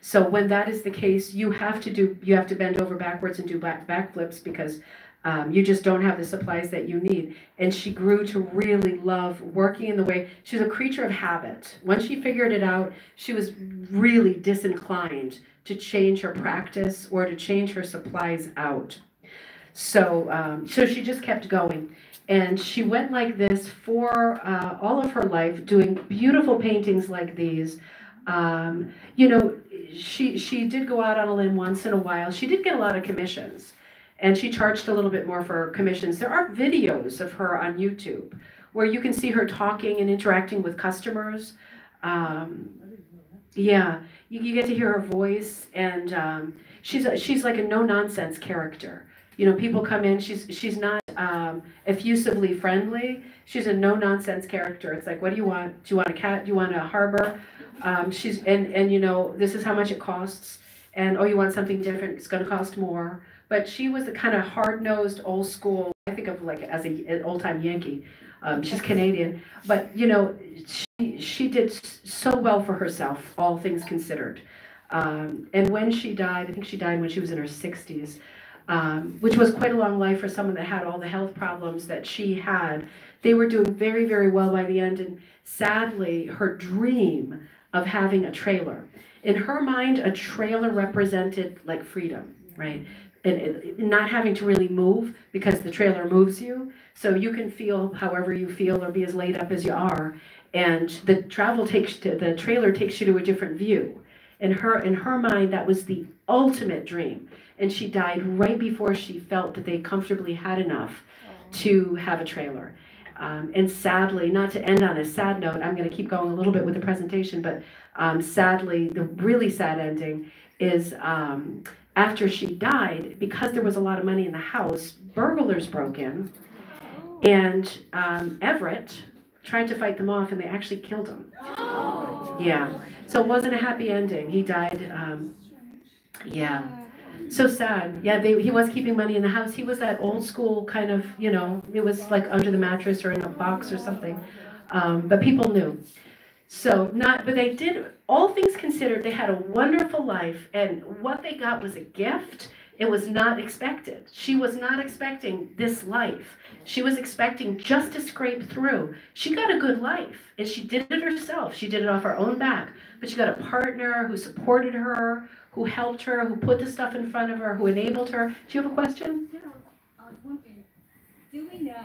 So when that is the case, you have to do you have to bend over backwards and do back backflips because um, you just don't have the supplies that you need. And she grew to really love working in the way she's a creature of habit. Once she figured it out, she was really disinclined to change her practice or to change her supplies out. So, um, so she just kept going. And she went like this for uh, all of her life, doing beautiful paintings like these. Um, you know, she she did go out on a limb once in a while. She did get a lot of commissions and she charged a little bit more for commissions. There are videos of her on YouTube where you can see her talking and interacting with customers. Um, yeah, you, you, get to hear her voice, and um, she's a, she's like a no nonsense character. You know, people come in. She's she's not um, effusively friendly. She's a no nonsense character. It's like, what do you want? Do you want a cat? Do you want a harbor? Um, she's and and you know, this is how much it costs. And oh, you want something different? It's going to cost more but she was a kind of hard-nosed, old school, I think of like as a, an old-time Yankee. Um, she's Canadian, but you know, she, she did so well for herself, all things considered. Um, and when she died, I think she died when she was in her sixties, um, which was quite a long life for someone that had all the health problems that she had. They were doing very, very well by the end, and sadly, her dream of having a trailer. In her mind, a trailer represented like freedom, right? And it, not having to really move because the trailer moves you. So you can feel however you feel or be as laid up as you are. And the travel takes to, the trailer takes you to a different view. In her in her mind, that was the ultimate dream. And she died right before she felt that they comfortably had enough to have a trailer. Um, and sadly, not to end on a sad note, I'm going to keep going a little bit with the presentation, but um, sadly, the really sad ending is um, after she died, because there was a lot of money in the house, burglars broke in, and um, Everett tried to fight them off, and they actually killed him. Oh. Yeah, so it wasn't a happy ending. He died. Um, yeah, so sad. Yeah, they, he was keeping money in the house. He was that old school kind of, you know, it was like under the mattress or in a box or something. Um, but people knew. So not, but they did, all things considered, they had a wonderful life and what they got was a gift. It was not expected. She was not expecting this life. She was expecting just to scrape through. She got a good life and she did it herself. She did it off her own back. But she got a partner who supported her, who helped her, who put the stuff in front of her, who enabled her. Do you have a question? I was wondering, do we know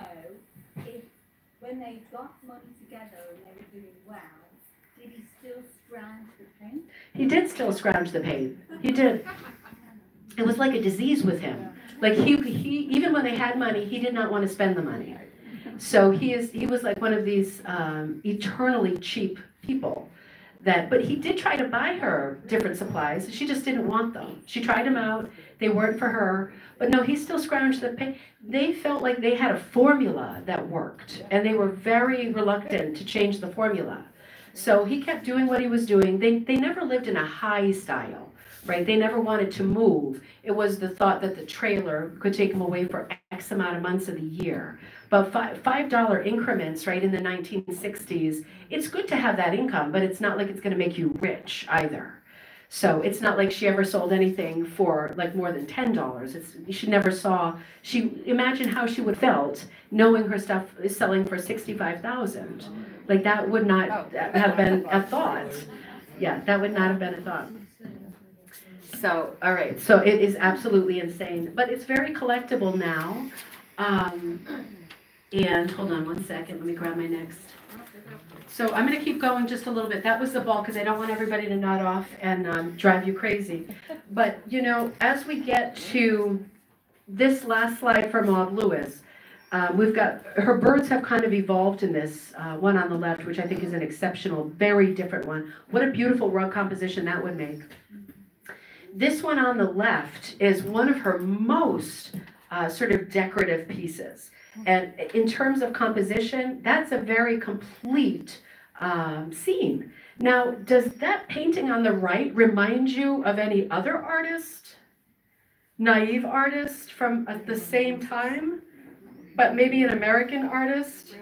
if when they got money together and they were doing well, did he still scrounge the paint? He did still scrounge the pain. He did. It was like a disease with him. Like he, he, even when they had money, he did not want to spend the money. So he is, he was like one of these um, eternally cheap people. That, but he did try to buy her different supplies. She just didn't want them. She tried them out. They weren't for her. But no, he still scrounged the pay. They felt like they had a formula that worked, and they were very reluctant to change the formula. So he kept doing what he was doing. They, they never lived in a high style, right? They never wanted to move. It was the thought that the trailer could take them away for X amount of months of the year. But five, five dollar increments, right, in the 1960s, it's good to have that income, but it's not like it's going to make you rich either. So it's not like she ever sold anything for like more than ten dollars. It's she never saw. She imagine how she would felt knowing her stuff is selling for sixty five thousand. Like that would not have been a thought. Yeah, that would not have been a thought. So, all right, so it is absolutely insane, but it's very collectible now. Um, and hold on one second, let me grab my next. So I'm gonna keep going just a little bit. That was the ball, because I don't want everybody to nod off and um, drive you crazy. But, you know, as we get to this last slide from Maud Lewis, uh, we've got, her birds have kind of evolved in this, uh, one on the left, which I think is an exceptional, very different one. What a beautiful rug composition that would make. This one on the left is one of her most uh, sort of decorative pieces. And in terms of composition, that's a very complete um, scene. Now, does that painting on the right remind you of any other artist? Naive artist from at the same time? But maybe an American artist?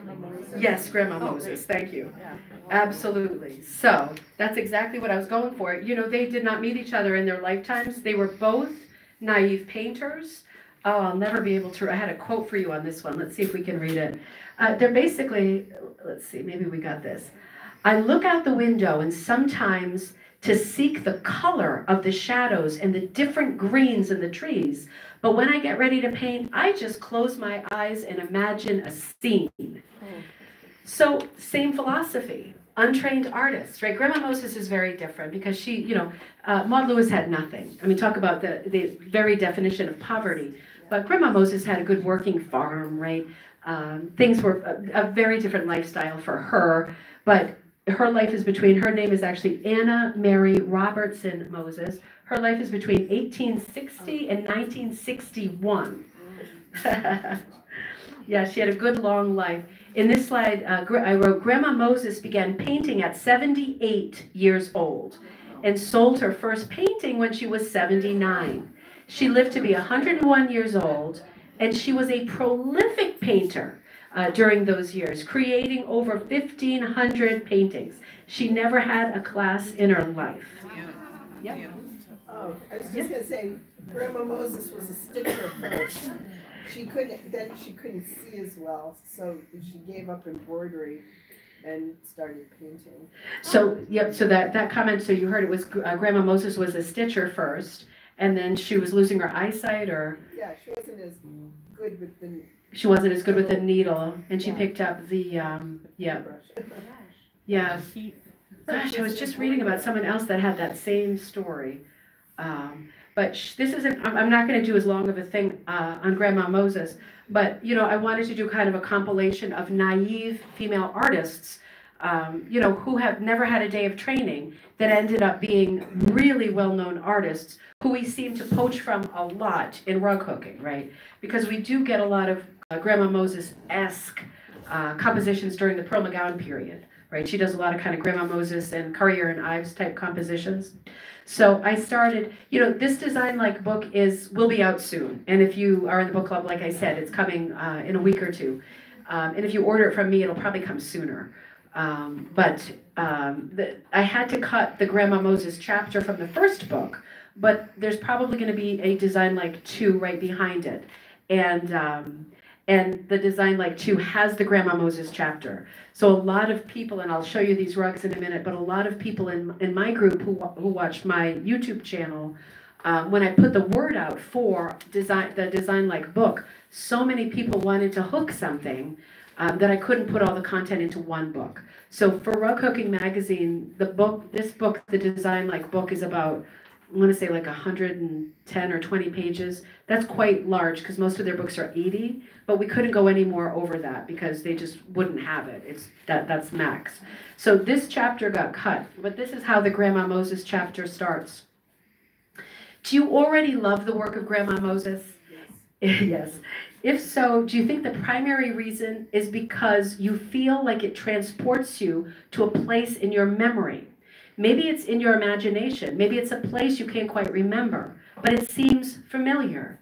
Yes, Grandma Moses, thank you. Absolutely. So that's exactly what I was going for. You know, they did not meet each other in their lifetimes. They were both naive painters. Oh, I'll never be able to. I had a quote for you on this one. Let's see if we can read it. Uh, they're basically, let's see, maybe we got this. I look out the window and sometimes to seek the color of the shadows and the different greens in the trees. But when I get ready to paint, I just close my eyes and imagine a scene. So, same philosophy. Untrained artists, right? Grandma Moses is very different because she, you know, uh, Maud Lewis had nothing. I mean, talk about the, the very definition of poverty. But Grandma Moses had a good working farm, right? Um, things were a, a very different lifestyle for her. But her life is between, her name is actually Anna Mary Robertson Moses. Her life is between 1860 and 1961. yeah, she had a good long life. In this slide, uh, I wrote, Grandma Moses began painting at 78 years old and sold her first painting when she was 79. She lived to be 101 years old, and she was a prolific painter uh, during those years, creating over 1,500 paintings. She never had a class in her life. Yep. Oh, I was just gonna say, Grandma Moses was a stitcher first. She couldn't, then she couldn't see as well, so she gave up embroidery and started painting. So, yep, so that, that comment, so you heard it was, uh, Grandma Moses was a stitcher first, and then she was losing her eyesight, or Yeah, she wasn't as good with the she wasn't as good with the needle, and she picked up the, um, yeah, yeah. Gosh, I was just reading about someone else that had that same story. Um, but sh- this isn't, I'm, I'm not gonna do as long of a thing, uh, on Grandma Moses. But, you know, I wanted to do kind of a compilation of naive female artists, um, you know, who have never had a day of training that ended up being really well-known artists who we seem to poach from a lot in rug hooking, right? Because we do get a lot of uh, Grandma Moses-esque, uh, compositions during the Pearl McGown period right? She does a lot of kind of Grandma Moses and Currier and Ives type compositions. So I started, you know, this design like book is will be out soon. And if you are in the book club, like I said, it's coming uh, in a week or two. Um, and if you order it from me, it'll probably come sooner. Um, but um, the, I had to cut the Grandma Moses chapter from the first book, but there's probably going to be a design like two right behind it. And um, and the design like two has the Grandma Moses chapter. So a lot of people, and I'll show you these rugs in a minute, but a lot of people in, in my group who, who watched my YouTube channel, um, when I put the word out for design, the design like book, so many people wanted to hook something um, that I couldn't put all the content into one book. So for Rug Hooking Magazine, the book, this book, the design like book is about I want to say like 110 or 20 pages. That's quite large because most of their books are 80, but we couldn't go any more over that because they just wouldn't have it. It's that that's max. So this chapter got cut, but this is how the Grandma Moses chapter starts. Do you already love the work of Grandma Moses? Yes. If so, do you think the primary reason is because you feel like it transports you to a place in your memory? Maybe it's in your imagination. Maybe it's a place you can't quite remember, but it seems familiar.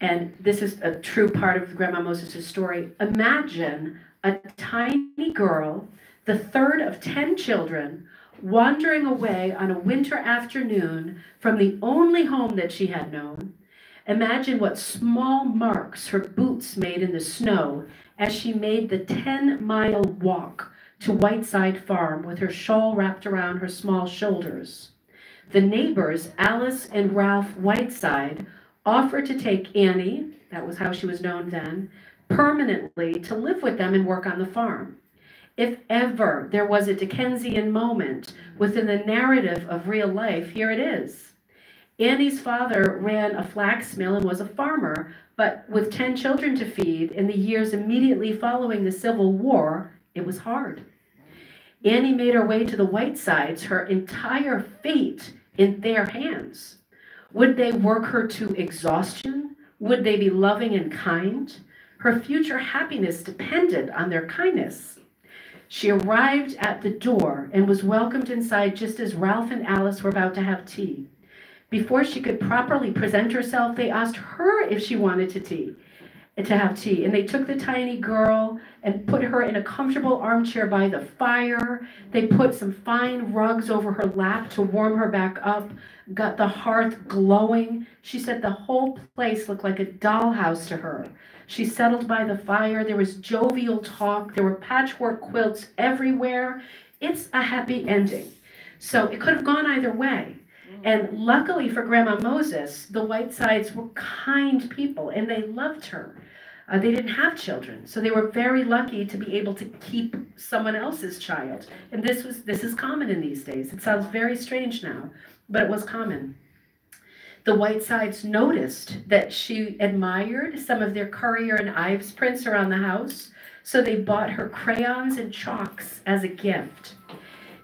And this is a true part of Grandma Moses' story. Imagine a tiny girl, the third of 10 children, wandering away on a winter afternoon from the only home that she had known. Imagine what small marks her boots made in the snow as she made the 10 mile walk to Whiteside Farm with her shawl wrapped around her small shoulders. The neighbors, Alice and Ralph Whiteside, offered to take Annie, that was how she was known then, permanently to live with them and work on the farm. If ever there was a Dickensian moment within the narrative of real life, here it is. Annie's father ran a flax mill and was a farmer, but with 10 children to feed in the years immediately following the Civil War, it was hard. Annie made her way to the Whitesides, her entire fate in their hands. Would they work her to exhaustion? Would they be loving and kind? Her future happiness depended on their kindness. She arrived at the door and was welcomed inside just as Ralph and Alice were about to have tea. Before she could properly present herself, they asked her if she wanted to tea to have tea. And they took the tiny girl and put her in a comfortable armchair by the fire. They put some fine rugs over her lap to warm her back up, got the hearth glowing. She said the whole place looked like a dollhouse to her. She settled by the fire. There was jovial talk. There were patchwork quilts everywhere. It's a happy ending. So it could have gone either way. And luckily for Grandma Moses, the Whitesides were kind people and they loved her. Uh, they didn't have children, so they were very lucky to be able to keep someone else's child. And this was this is common in these days. It sounds very strange now, but it was common. The Whitesides noticed that she admired some of their Currier and Ives prints around the house, so they bought her crayons and chalks as a gift.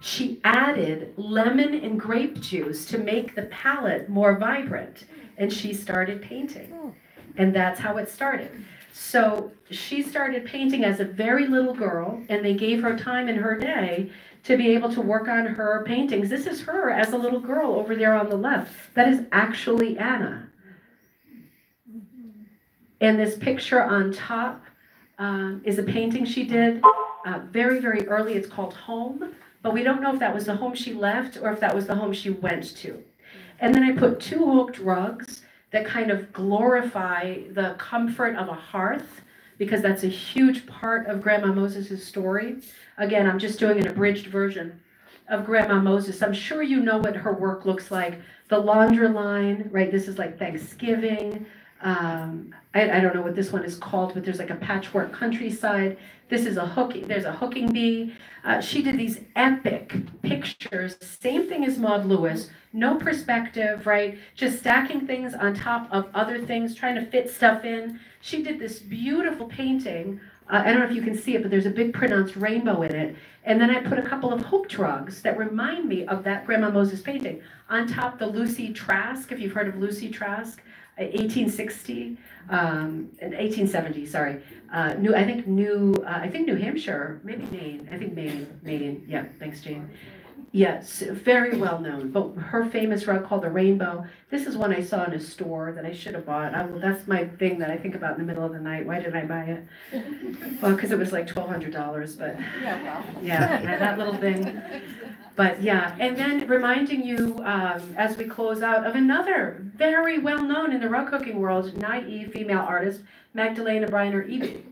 She added lemon and grape juice to make the palette more vibrant, and she started painting. And that's how it started. So she started painting as a very little girl, and they gave her time in her day to be able to work on her paintings. This is her as a little girl over there on the left. That is actually Anna. And this picture on top um, is a painting she did uh, very, very early. It's called Home, but we don't know if that was the home she left or if that was the home she went to. And then I put two hooked rugs that kind of glorify the comfort of a hearth because that's a huge part of Grandma Moses' story. Again, I'm just doing an abridged version of Grandma Moses. I'm sure you know what her work looks like. The laundry line, right? This is like Thanksgiving. Um, I, I don't know what this one is called, but there's like a patchwork countryside. This is a hooking, there's a hooking bee. Uh, she did these epic pictures, same thing as Maud Lewis, no perspective, right? Just stacking things on top of other things, trying to fit stuff in. She did this beautiful painting. Uh, I don't know if you can see it, but there's a big pronounced rainbow in it. And then I put a couple of hooked rugs that remind me of that Grandma Moses painting. On top, the Lucy Trask, if you've heard of Lucy Trask, 1860, um, 1870, sorry. Uh, New, I think New, uh, I think New Hampshire, maybe Maine. I think Maine, Maine. Yeah, thanks, Jane. Yes, very well known. But her famous rug called the Rainbow. This is one I saw in a store that I should have bought. I, well, that's my thing that I think about in the middle of the night. Why did I buy it? Well, because it was like twelve hundred dollars. But Yeah, well. yeah, that little thing. But yeah, and then reminding you um, as we close out of another very well known in the rug hooking world, naive female artist, Magdalena Briner Eby.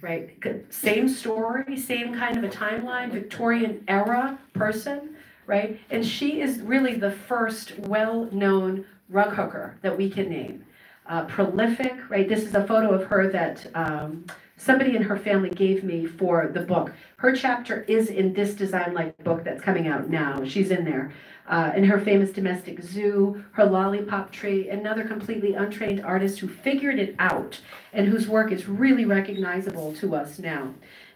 Right, same story, same kind of a timeline, Victorian era person, right? And she is really the first well known rug hooker that we can name. Uh, prolific, right? This is a photo of her that um, somebody in her family gave me for the book. Her chapter is in this design like book that's coming out now. She's in there. Uh, in her famous domestic zoo, her lollipop tree, another completely untrained artist who figured it out and whose work is really recognizable to us now.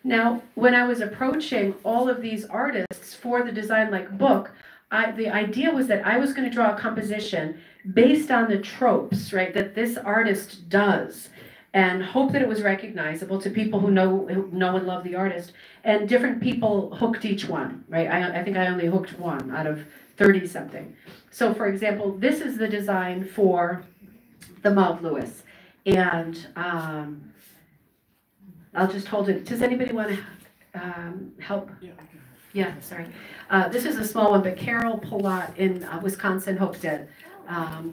Now, when I was approaching all of these artists for the design like book, I, the idea was that I was going to draw a composition based on the tropes, right, that this artist does and hope that it was recognizable to people who know who know and love the artist. And different people hooked each one, right? I, I think I only hooked one out of 30 something. So, for example, this is the design for the Maud Lewis. And um, I'll just hold it. Does anybody want to um, help? Yeah, sorry. Uh, this is a small one, but Carol Palat in uh, Wisconsin hooked it. Um,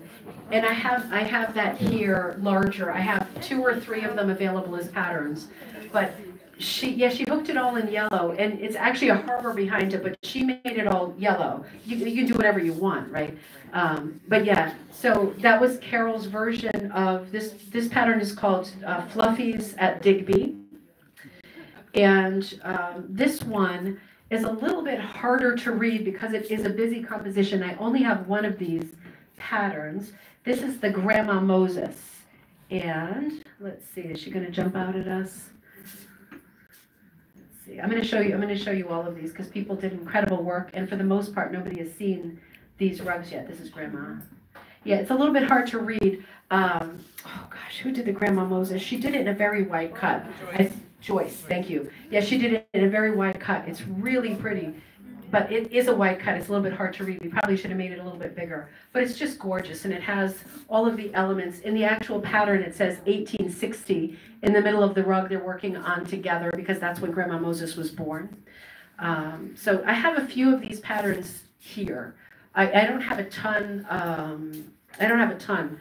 and I have I have that here larger. I have two or three of them available as patterns. But she yeah she hooked it all in yellow and it's actually a harbor behind it but she made it all yellow you, you can do whatever you want right um, but yeah so that was carol's version of this this pattern is called uh, fluffies at digby and um, this one is a little bit harder to read because it is a busy composition i only have one of these patterns this is the grandma moses and let's see is she going to jump out at us Let's see. I'm going to show you. I'm going to show you all of these because people did incredible work, and for the most part, nobody has seen these rugs yet. This is Grandma. Yeah, it's a little bit hard to read. Um, oh gosh, who did the Grandma Moses? She did it in a very wide cut. I, Joyce, thank you. Yeah, she did it in a very wide cut. It's really pretty but it is a wide cut. It's a little bit hard to read. We probably should have made it a little bit bigger, but it's just gorgeous, and it has all of the elements. In the actual pattern, it says 1860. In the middle of the rug, they're working on together because that's when Grandma Moses was born. Um, so I have a few of these patterns here. I, I don't have a ton. Um, I don't have a ton,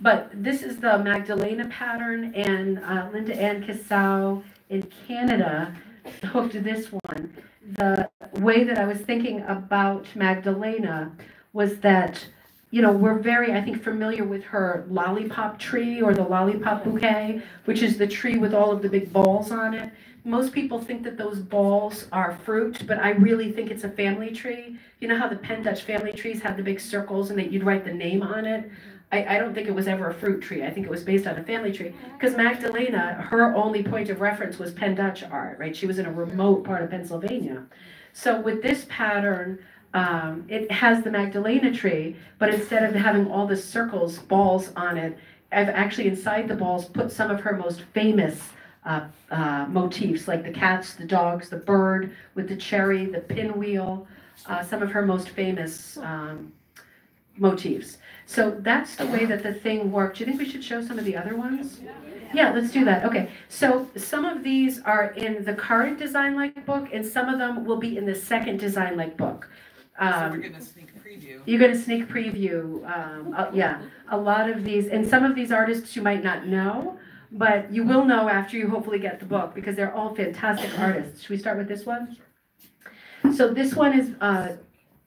but this is the Magdalena pattern, and uh, Linda Ann Casau in Canada hooked this one the way that I was thinking about Magdalena was that, you know, we're very, I think, familiar with her lollipop tree or the lollipop bouquet, which is the tree with all of the big balls on it. Most people think that those balls are fruit, but I really think it's a family tree. You know how the Penn Dutch family trees have the big circles and that you'd write the name on it? I, I don't think it was ever a fruit tree. I think it was based on a family tree. Because Magdalena, her only point of reference was Penn Dutch art, right? She was in a remote part of Pennsylvania. So with this pattern, um, it has the Magdalena tree, but instead of having all the circles, balls on it, I've actually inside the balls put some of her most famous uh, uh, motifs, like the cats, the dogs, the bird with the cherry, the pinwheel, uh, some of her most famous um, motifs. So that's the way that the thing worked. Do you think we should show some of the other ones? Yeah, let's do that. Okay, so some of these are in the current Design Like book, and some of them will be in the second Design Like book. So we're Um, gonna sneak preview. you're gonna sneak preview, um, uh, yeah, a lot of these, and some of these artists you might not know, but you will know after you hopefully get the book, because they're all fantastic artists. Should we start with this one? So this one is, uh,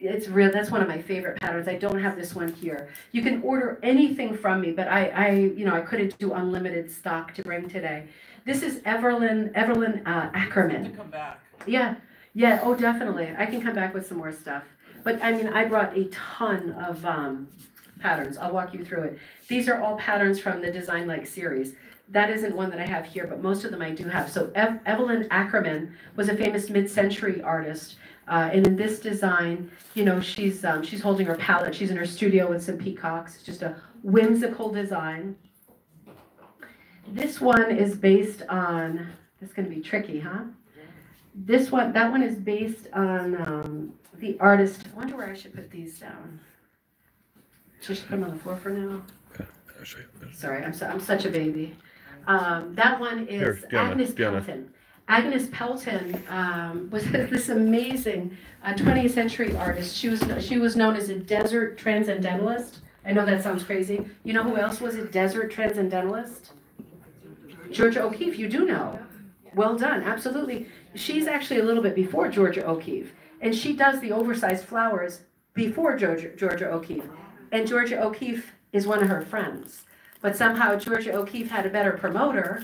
it's real, that's one of my favorite patterns. I don't have this one here. You can order anything from me, but I, I, you know, I couldn't do unlimited stock to bring today. This is Evelyn, Evelyn uh, Ackerman. Come back. Yeah, yeah, oh, definitely. I can come back with some more stuff. But I mean, I brought a ton of um, patterns. I'll walk you through it. These are all patterns from the Design Like series. That isn't one that I have here, but most of them I do have. So Ev- Evelyn Ackerman was a famous mid-century artist. Uh, and in this design, you know, she's um, she's holding her palette. She's in her studio with some peacocks. It's just a whimsical design. This one is based on. This is going to be tricky, huh? This one, that one is based on um, the artist. I wonder where I should put these down. Just put them on the floor for now. Sorry, I'm, su- I'm such a baby. Um, that one Here, is Diana, Agnes Diana. Pelton. Agnes Pelton um, was this amazing uh, 20th century artist. She was she was known as a desert transcendentalist. I know that sounds crazy. You know who else was a desert transcendentalist? Georgia O'Keeffe. You do know. Well done, absolutely. She's actually a little bit before Georgia O'Keeffe, and she does the oversized flowers before Georgia, Georgia O'Keeffe. And Georgia O'Keeffe is one of her friends. But somehow Georgia O'Keeffe had a better promoter,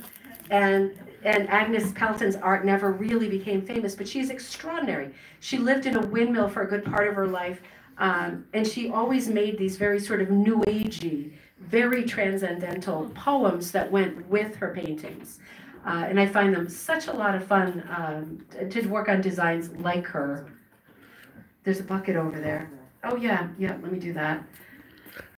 and and Agnes Pelton's art never really became famous. But she's extraordinary. She lived in a windmill for a good part of her life, um, and she always made these very sort of new agey, very transcendental poems that went with her paintings. Uh, and I find them such a lot of fun um, to to work on designs like her. There's a bucket over there. Oh, yeah, yeah, let me do that.